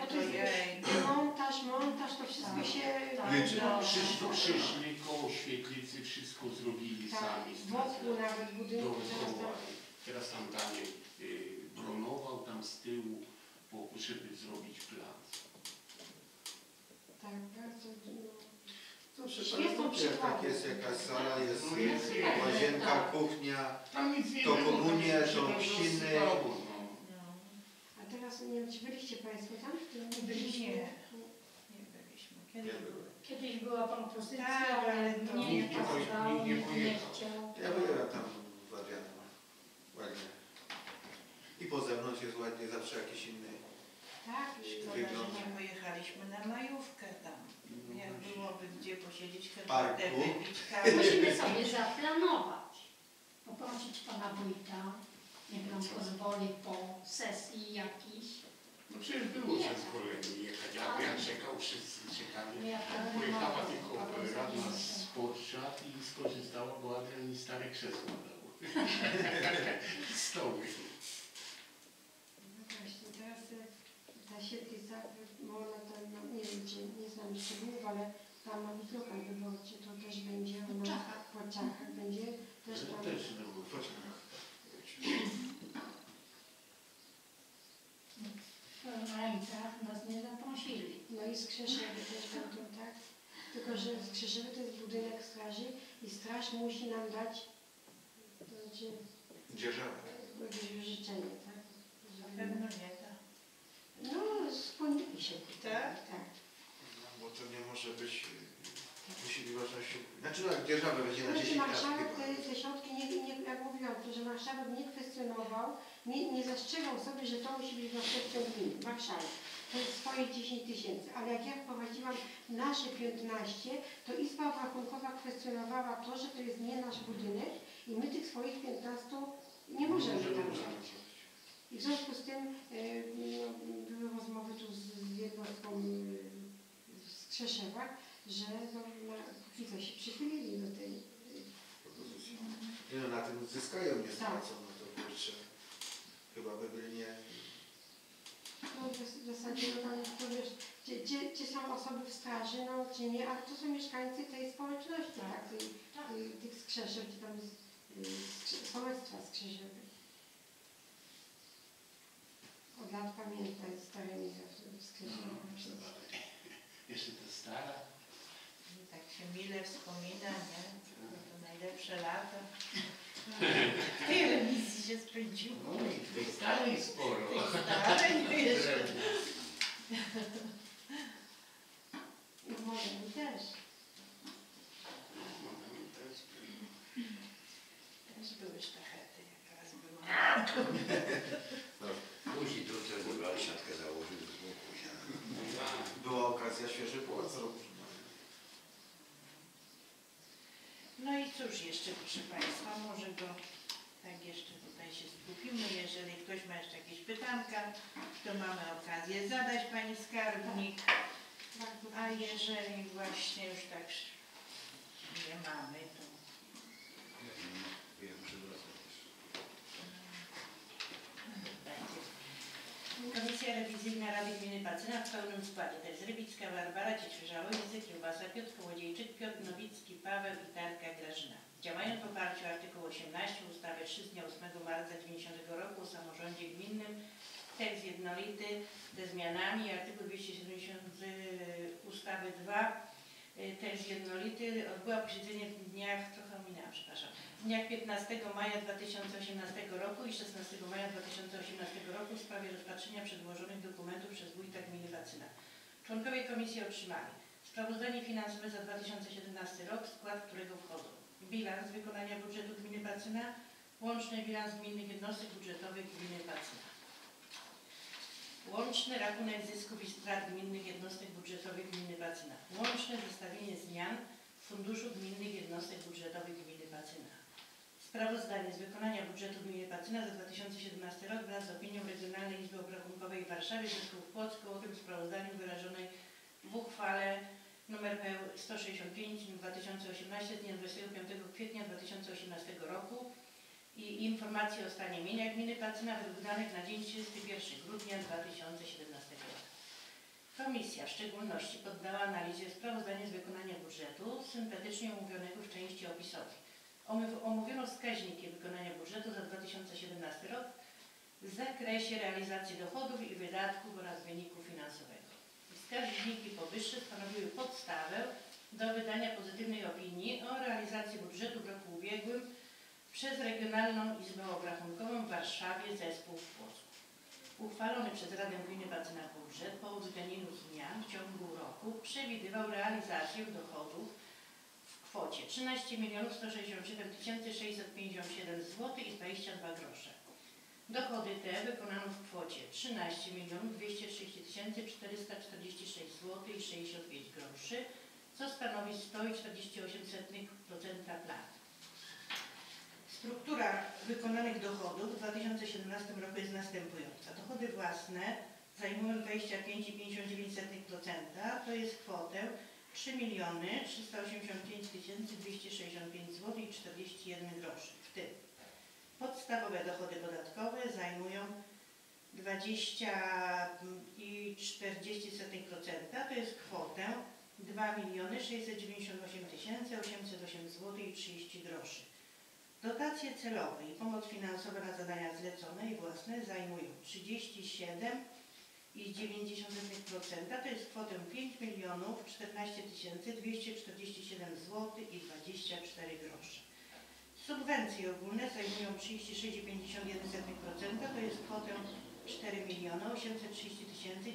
[SPEAKER 3] Bo
[SPEAKER 1] to
[SPEAKER 3] jest
[SPEAKER 1] jej. [clears throat]
[SPEAKER 3] montaż, montaż, to wszystko
[SPEAKER 5] Tak.
[SPEAKER 3] się
[SPEAKER 5] Tak.
[SPEAKER 3] No,
[SPEAKER 6] Wszystko przyszli koło świetlicy, wszystko zrobili
[SPEAKER 3] tak,
[SPEAKER 6] sami.
[SPEAKER 3] wokół nawet budynku teraz tam,
[SPEAKER 6] Daniel y, bronował tam z tyłu, bo, żeby zrobić plac.
[SPEAKER 3] tak, bardzo, no, Świetną
[SPEAKER 2] ale jak tak jest jakaś sala, jest
[SPEAKER 6] No
[SPEAKER 2] łazienka,
[SPEAKER 5] Tak.
[SPEAKER 2] kuchnia,
[SPEAKER 6] nie
[SPEAKER 2] To komunie,
[SPEAKER 6] się
[SPEAKER 2] to
[SPEAKER 6] rozsypało, no.
[SPEAKER 1] No,
[SPEAKER 3] a teraz nie wiem, czy byliście Państwo tam? Nie
[SPEAKER 1] byliśmy. nie byliśmy. Kiedy
[SPEAKER 2] Nie?
[SPEAKER 5] Kiedyś była propozycja,
[SPEAKER 1] Tak, ale to
[SPEAKER 5] nie
[SPEAKER 6] nie poje-
[SPEAKER 5] pasowało,
[SPEAKER 6] nikt nie
[SPEAKER 5] nie
[SPEAKER 6] pojechał.
[SPEAKER 5] chciał.
[SPEAKER 2] Ja byłem tam w Adrianie. Ładnie. I po zewnątrz jest ładnie zawsze jakiś inny.
[SPEAKER 3] Tak,
[SPEAKER 1] Szkoda, że nie pojechaliśmy na majówkę tam. Jak byłoby gdzie posiedzieć, herbatę
[SPEAKER 2] Parku.
[SPEAKER 1] wypić, kawę. [laughs]
[SPEAKER 5] Musimy sobie zaplanować. Poprosić pana wójta, niech nam pozwoli po sesji jakiejś.
[SPEAKER 6] No przecież było
[SPEAKER 5] Nie.
[SPEAKER 6] zezwolenie jechać, a ja czekał, wszyscy czekali.
[SPEAKER 5] Ja tak
[SPEAKER 6] Pojechała
[SPEAKER 5] nie
[SPEAKER 6] tylko
[SPEAKER 5] mogę,
[SPEAKER 6] radna
[SPEAKER 5] bardzo
[SPEAKER 6] z Porsche i skorzystała, bo Adrian mi stare krzesło dał. [laughs] Stoły.
[SPEAKER 3] No właśnie, teraz e, ta świetlica, bo ona tam, no, nie wiem, czy nie znam szczegółów, ale tam ma być lokal wyborczy, to też będzie ona
[SPEAKER 5] Podczachach.
[SPEAKER 3] w Podczachach będzie też tam.
[SPEAKER 6] Też.
[SPEAKER 5] W rękach nas nie zaprosili.
[SPEAKER 3] No i z Krzeszewy też będą, tak? Tylko, że z Krzeszewy to jest budynek straży i straż musi nam dać to znaczy,
[SPEAKER 2] Dzierżawa.
[SPEAKER 3] jakieś wyżyczenie, tak?
[SPEAKER 1] Na pewno nie.
[SPEAKER 3] No, skłonili się.
[SPEAKER 1] Tak?
[SPEAKER 3] Tak.
[SPEAKER 2] No, bo to nie może być, y, musi być ważność. Znaczy no jak dzierżawę będzie na
[SPEAKER 3] Znaczy
[SPEAKER 2] 10 lat
[SPEAKER 3] marszałek
[SPEAKER 2] chyba.
[SPEAKER 3] te, te środki, nie, nie, jak mówiłam, to, że marszałek nie kwestionował, nie, nie zastrzegał sobie, że to musi być własnością gminy. Marszałek. To jest swoje 10 tysięcy. Ale jak ja wprowadziłam nasze 15, to Izba Obrachunkowa kwestionowała to, że to jest nie nasz budynek i my tych swoich 15 nie możemy tam dać. I w związku z tym były rozmowy tu z, z jednostką z Krzeszewa, że no, na póki co się przychylili do tej
[SPEAKER 2] propozycji. Nie no, na tym zyskają, nie
[SPEAKER 3] Tak.
[SPEAKER 2] stracą, no to kurczę. Chyba by byli nie...
[SPEAKER 3] No w zas- w zasadzie no, tam, to wiesz, gdzie, gdzie, gdzie są osoby w straży, no czy nie, ale to są mieszkańcy tej społeczności, tak, tej, tej, tych skrzeszek, gdzie tam z, z sołectwa. Od lat pamiętam stare miejsca w- w Skrzyżowych.
[SPEAKER 6] Jeszcze to stara.
[SPEAKER 1] I tak się mile wspomina, nie? To najlepsze lata. [laughs] Tyle misji się spędziło.
[SPEAKER 6] No i tej starej sporo.
[SPEAKER 1] Ale nie jeszcze. [laughs]
[SPEAKER 3] I w Modelu też.
[SPEAKER 1] Też były sztachety, jak raz była.
[SPEAKER 8] Później to też wybrali siatkę założył do smoku.
[SPEAKER 2] Była okazja świeży płot zrobić.
[SPEAKER 1] No i cóż jeszcze, proszę Państwa, może go tak jeszcze tutaj się skupimy. Jeżeli ktoś ma jeszcze jakieś pytanka, to mamy okazję zadać Pani Skarbnik.
[SPEAKER 3] Bardzo
[SPEAKER 1] A jeżeli właśnie już tak nie mamy, to. Komisja Rewizyjna Rady Gminy Pacyna w pełnym składzie. To jest Rybicka Barbara, Ciecierza Wojciech, Kiełbasa Piotr Kołodziejczyk, Piotr Nowicki, Paweł i Tarka Grażyna. Działając w oparciu o artykuł 18 ustawy 3 z dnia 8 marca 90 roku o samorządzie gminnym, tekst jednolity ze zmianami, artykuł 270 z y, ustawy 2, y, też jednolity, odbyła posiedzenie w dniach, trochę ominęłam, przepraszam, w dniach 15 maja 2018 roku i 16 maja 2018 roku w sprawie rozpatrzenia przedłożonych dokumentów przez wójta gminy Wacyna. Członkowie komisji otrzymali sprawozdanie finansowe za 2017 rok, skład którego wchodzą bilans wykonania budżetu gminy Bacyna, łączny bilans gminnych jednostek budżetowych gminy Bacyna. Łączny rachunek zysków i strat gminnych jednostek budżetowych gminy Bacyna. Łączne zestawienie zmian w funduszu gminnych jednostek budżetowych gminy Bacyna. Sprawozdanie z wykonania budżetu gminy Bacyna za 2017 rok wraz z opinią Regionalnej Izby Obrachunkowej w Warszawie Zespół Płocko o tym sprawozdaniu wyrażonej w uchwale nr PL 165 2018 z dnia 25 kwietnia 2018 roku i informacji o stanie mienia gminy Pacyna według danych na dzień 31 grudnia 2017 roku. Komisja w szczególności poddała analizie sprawozdanie z wykonania budżetu syntetycznie omówionego w części opisowej. Omów- Omówiono wskaźniki wykonania budżetu za 2017 rok w zakresie realizacji dochodów i wydatków oraz wyniku finansowego. Wskaźniki powyższe stanowiły podstawę do wydania pozytywnej opinii o realizacji budżetu w roku ubiegłym przez Regionalną Izbę Obrachunkową w Warszawie zespół w Płocku. Uchwalony przez Radę Gminy Bacyna budżet po uwzględnieniu zmian w ciągu roku przewidywał realizację dochodów w kwocie 13 167 657 zł i 22 grosze. Dochody te wykonano w kwocie 13 230 446 zł i 65 groszy, co stanowi 148% planu. Struktura wykonanych dochodów w 2017 roku jest następująca. Dochody własne zajmują 25,59%, to jest kwotę 3 385 265 zł i 41 groszy. W tym podstawowe dochody podatkowe zajmują 20,40%, to jest kwotę 2 698 808 zł i 30 groszy. Dotacje celowe i pomoc finansowa na zadania zlecone i własne zajmują 37 i 0,9%, to jest kwotę 5 milionów 14 247 zł i 24 grosze. Subwencje ogólne zajmują 36,51%, to jest kwotę 4 miliony 830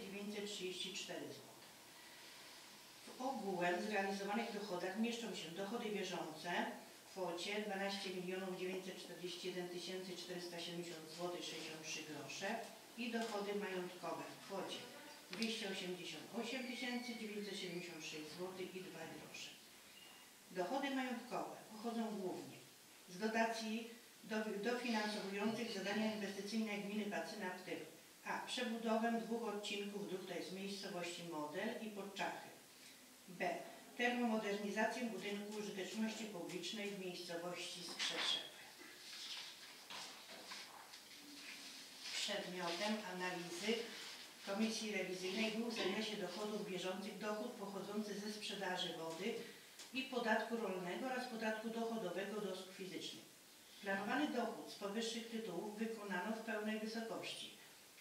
[SPEAKER 1] 934 zł. W ogółem zrealizowanych dochodach mieszczą się dochody bieżące kwocie 12 941 470 zł 63 grosze i dochody majątkowe w kwocie 288 976 zł i 2 grosze. Dochody majątkowe pochodzą głównie z dotacji do- dofinansowujących zadania inwestycyjne gminy Pacyna w tym a. Przebudowę dwóch odcinków dróg, to jest miejscowości Model i Podczachy. B. Termomodernizację budynku użyteczności publicznej w miejscowości Skrzeszew. Przedmiotem analizy Komisji Rewizyjnej był w zakresie dochodów bieżących dochód pochodzący ze sprzedaży wody i podatku rolnego oraz podatku dochodowego od osób fizycznych. Planowany dochód z powyższych tytułów wykonano w pełnej wysokości.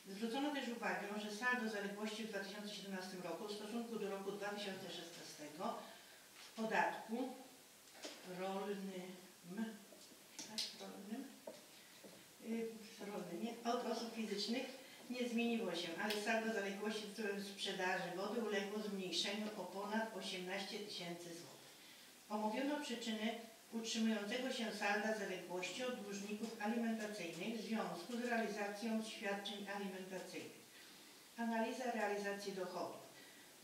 [SPEAKER 1] Zwrócono też uwagę, że saldo zaległości w 2017 roku w stosunku do roku 2016 w podatku rolnym, tak, rolnym, y, rolnym, nie, od osób fizycznych nie zmieniło się, ale saldo zaległości tytułem sprzedaży wody uległo zmniejszeniu o ponad 18 tysięcy złotych. Omówiono przyczyny utrzymującego się salda zaległości od dłużników alimentacyjnych w związku z realizacją świadczeń alimentacyjnych. Analiza realizacji dochodów.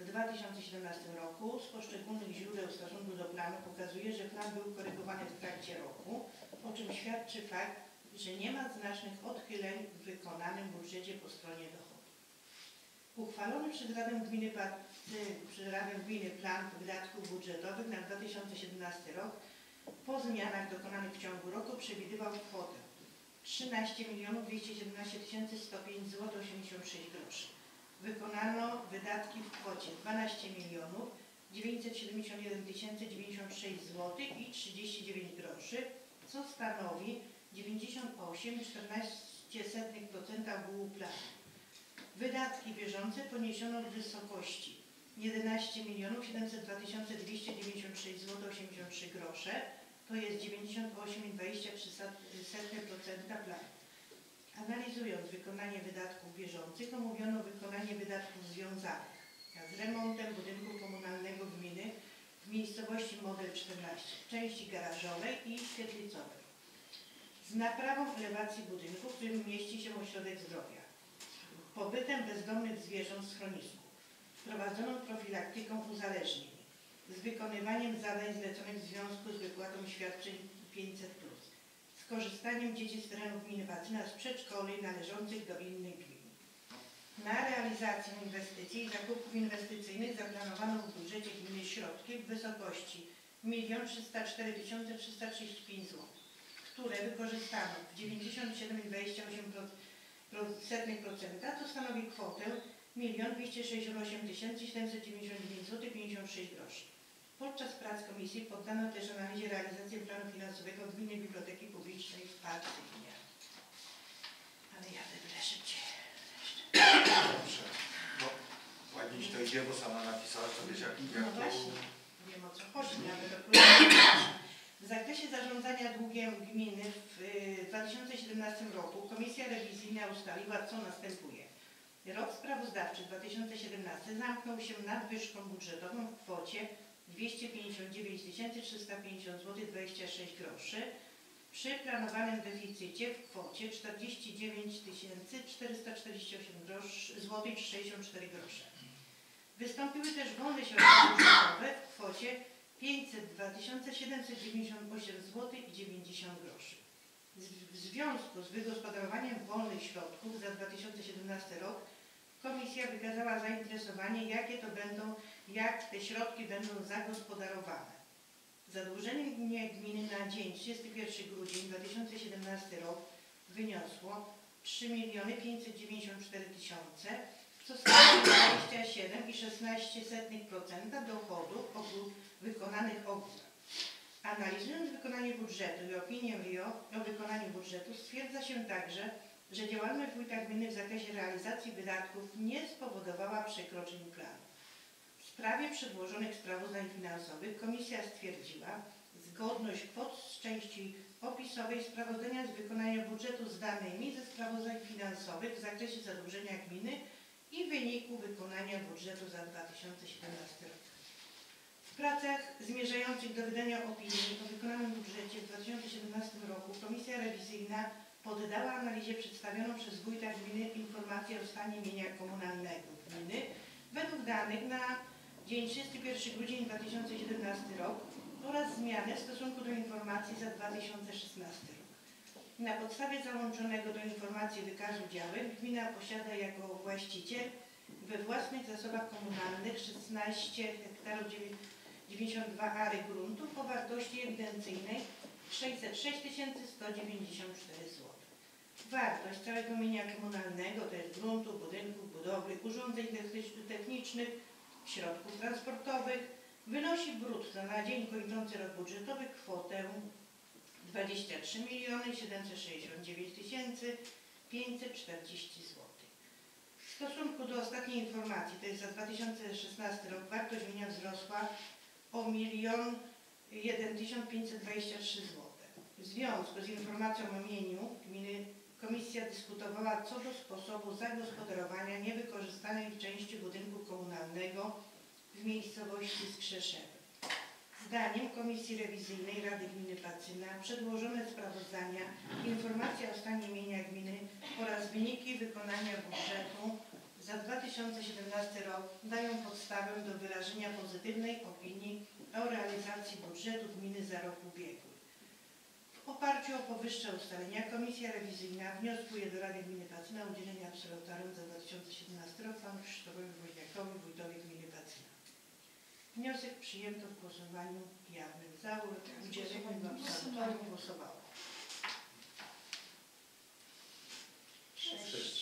[SPEAKER 1] W 2017 roku z poszczególnych źródeł w stosunku do planu pokazuje, że plan był korygowany w trakcie roku, o czym świadczy fakt, że nie ma znacznych odchyleń w wykonanym budżecie po stronie dochodów. Uchwalony przez Radę Gminy, y, przez Radę Gminy plan wydatków budżetowych na 2017 rok po zmianach dokonanych w ciągu roku przewidywał kwotę 13 217 105 zł 86 groszy. Wykonano wydatki w kwocie 12 milionów 971 096 zł i 39 groszy, co stanowi 98,14% ogółu planu. Wydatki bieżące poniesiono w wysokości 11 milionów 702 296 zł 83 grosze, to jest 98,23% planu. Analizując wykonanie wydatków bieżących, omówiono wykonanie wydatków związanych z remontem budynku komunalnego gminy w miejscowości Model 14, części garażowej i świetlicowej, z naprawą elewacji budynku, w którym mieści się ośrodek zdrowia, pobytem bezdomnych zwierząt w schronisku, wprowadzoną profilaktyką uzależnień, z wykonywaniem zadań zleconych w związku z wypłatą świadczeń 500+, z korzystaniem dzieci z terenu gminy Wacyna z przedszkoli należących do innych gmin. Na realizację inwestycji i zakupów inwestycyjnych zaplanowano w budżecie gminy środki w wysokości 1 304 335 zł, które wykorzystano w 97,28%, co stanowi kwotę 1 268 799 zł 56 groszy. Podczas prac komisji poddano też analizie realizację planu finansowego Gminy Biblioteki Publicznej w Parcynie. Ale jadę byle szybciej.
[SPEAKER 2] Dobrze. No, ładnie ci to idzie, bo sama napisałaś, to wiesz jak,
[SPEAKER 1] No właśnie, wiem o co chodzi. W zakresie zarządzania długiem gminy w y, 2017 roku Komisja Rewizyjna ustaliła, co następuje. Rok sprawozdawczy 2017 zamknął się nadwyżką budżetową w kwocie 259 350 zł 26 groszy przy planowanym deficycie w kwocie 49 448 grosz, zł 64 grosze. Wystąpiły też wolne środki budżetowe w kwocie 502 798 zł i 90 groszy. W związku z wygospodarowaniem wolnych środków za 2017 rok Komisja wykazała zainteresowanie, jakie to będą, jak te środki będą zagospodarowane. Zadłużenie gminy na dzień 31 grudzień 2017 rok wyniosło 3 594 tysiące, co stanowi 27,16% dochodów wykonanych ogół. Analizując wykonanie budżetu i opinię RIO o wykonaniu budżetu stwierdza się także, że działalność wójta gminy w zakresie realizacji wydatków nie spowodowała przekroczeń planu. W sprawie przedłożonych sprawozdań finansowych komisja stwierdziła zgodność kwot z części opisowej sprawozdania z wykonania budżetu z danymi ze sprawozdań finansowych w zakresie zadłużenia gminy i wyniku wykonania budżetu za 2017 rok. W pracach zmierzających do wydania opinii o wykonanym budżecie w 2017 roku Komisja Rewizyjna poddała analizie przedstawioną przez wójta gminy informację o stanie mienia komunalnego gminy według danych na dzień 31 grudzień 2017 rok oraz zmiany w stosunku do informacji za 2016 rok. Na podstawie załączonego do informacji wykazu działek gmina posiada jako właściciel we własnych zasobach komunalnych 16 hektarów 92 ary gruntów o wartości ewidencyjnej 606 194 zł. Wartość całego mienia komunalnego, to jest gruntu, budynków, budowli, urządzeń technicznych, środków transportowych, wynosi brutto na dzień kończący rok budżetowy kwotę 23 miliony 769 tysięcy 540 zł. W stosunku do ostatniej informacji, to jest za 2016 rok, wartość mienia wzrosła o 1 1523 zł. W związku z informacją o mieniu gminy komisja dyskutowała co do sposobu zagospodarowania niewykorzystanej części budynku komunalnego w miejscowości Skrzeszewy. Zdaniem Komisji Rewizyjnej Rady Gminy Pacyna przedłożone sprawozdania, informacja o stanie mienia gminy oraz wyniki wykonania budżetu za 2017 rok dają podstawę do wyrażenia pozytywnej opinii o realizacji budżetu gminy za rok ubiegły. W oparciu o powyższe ustalenia Komisja Rewizyjna wnioskuje do Rady Gminy Pacyna o udzielenie absolutorium za 2017 rok panu Krzysztofowi Woźniakowi, wójtowi gminy Pacyna. Wniosek przyjęto w głosowaniu jawnym. Za udzieleniem absolutorium głosowało. 6.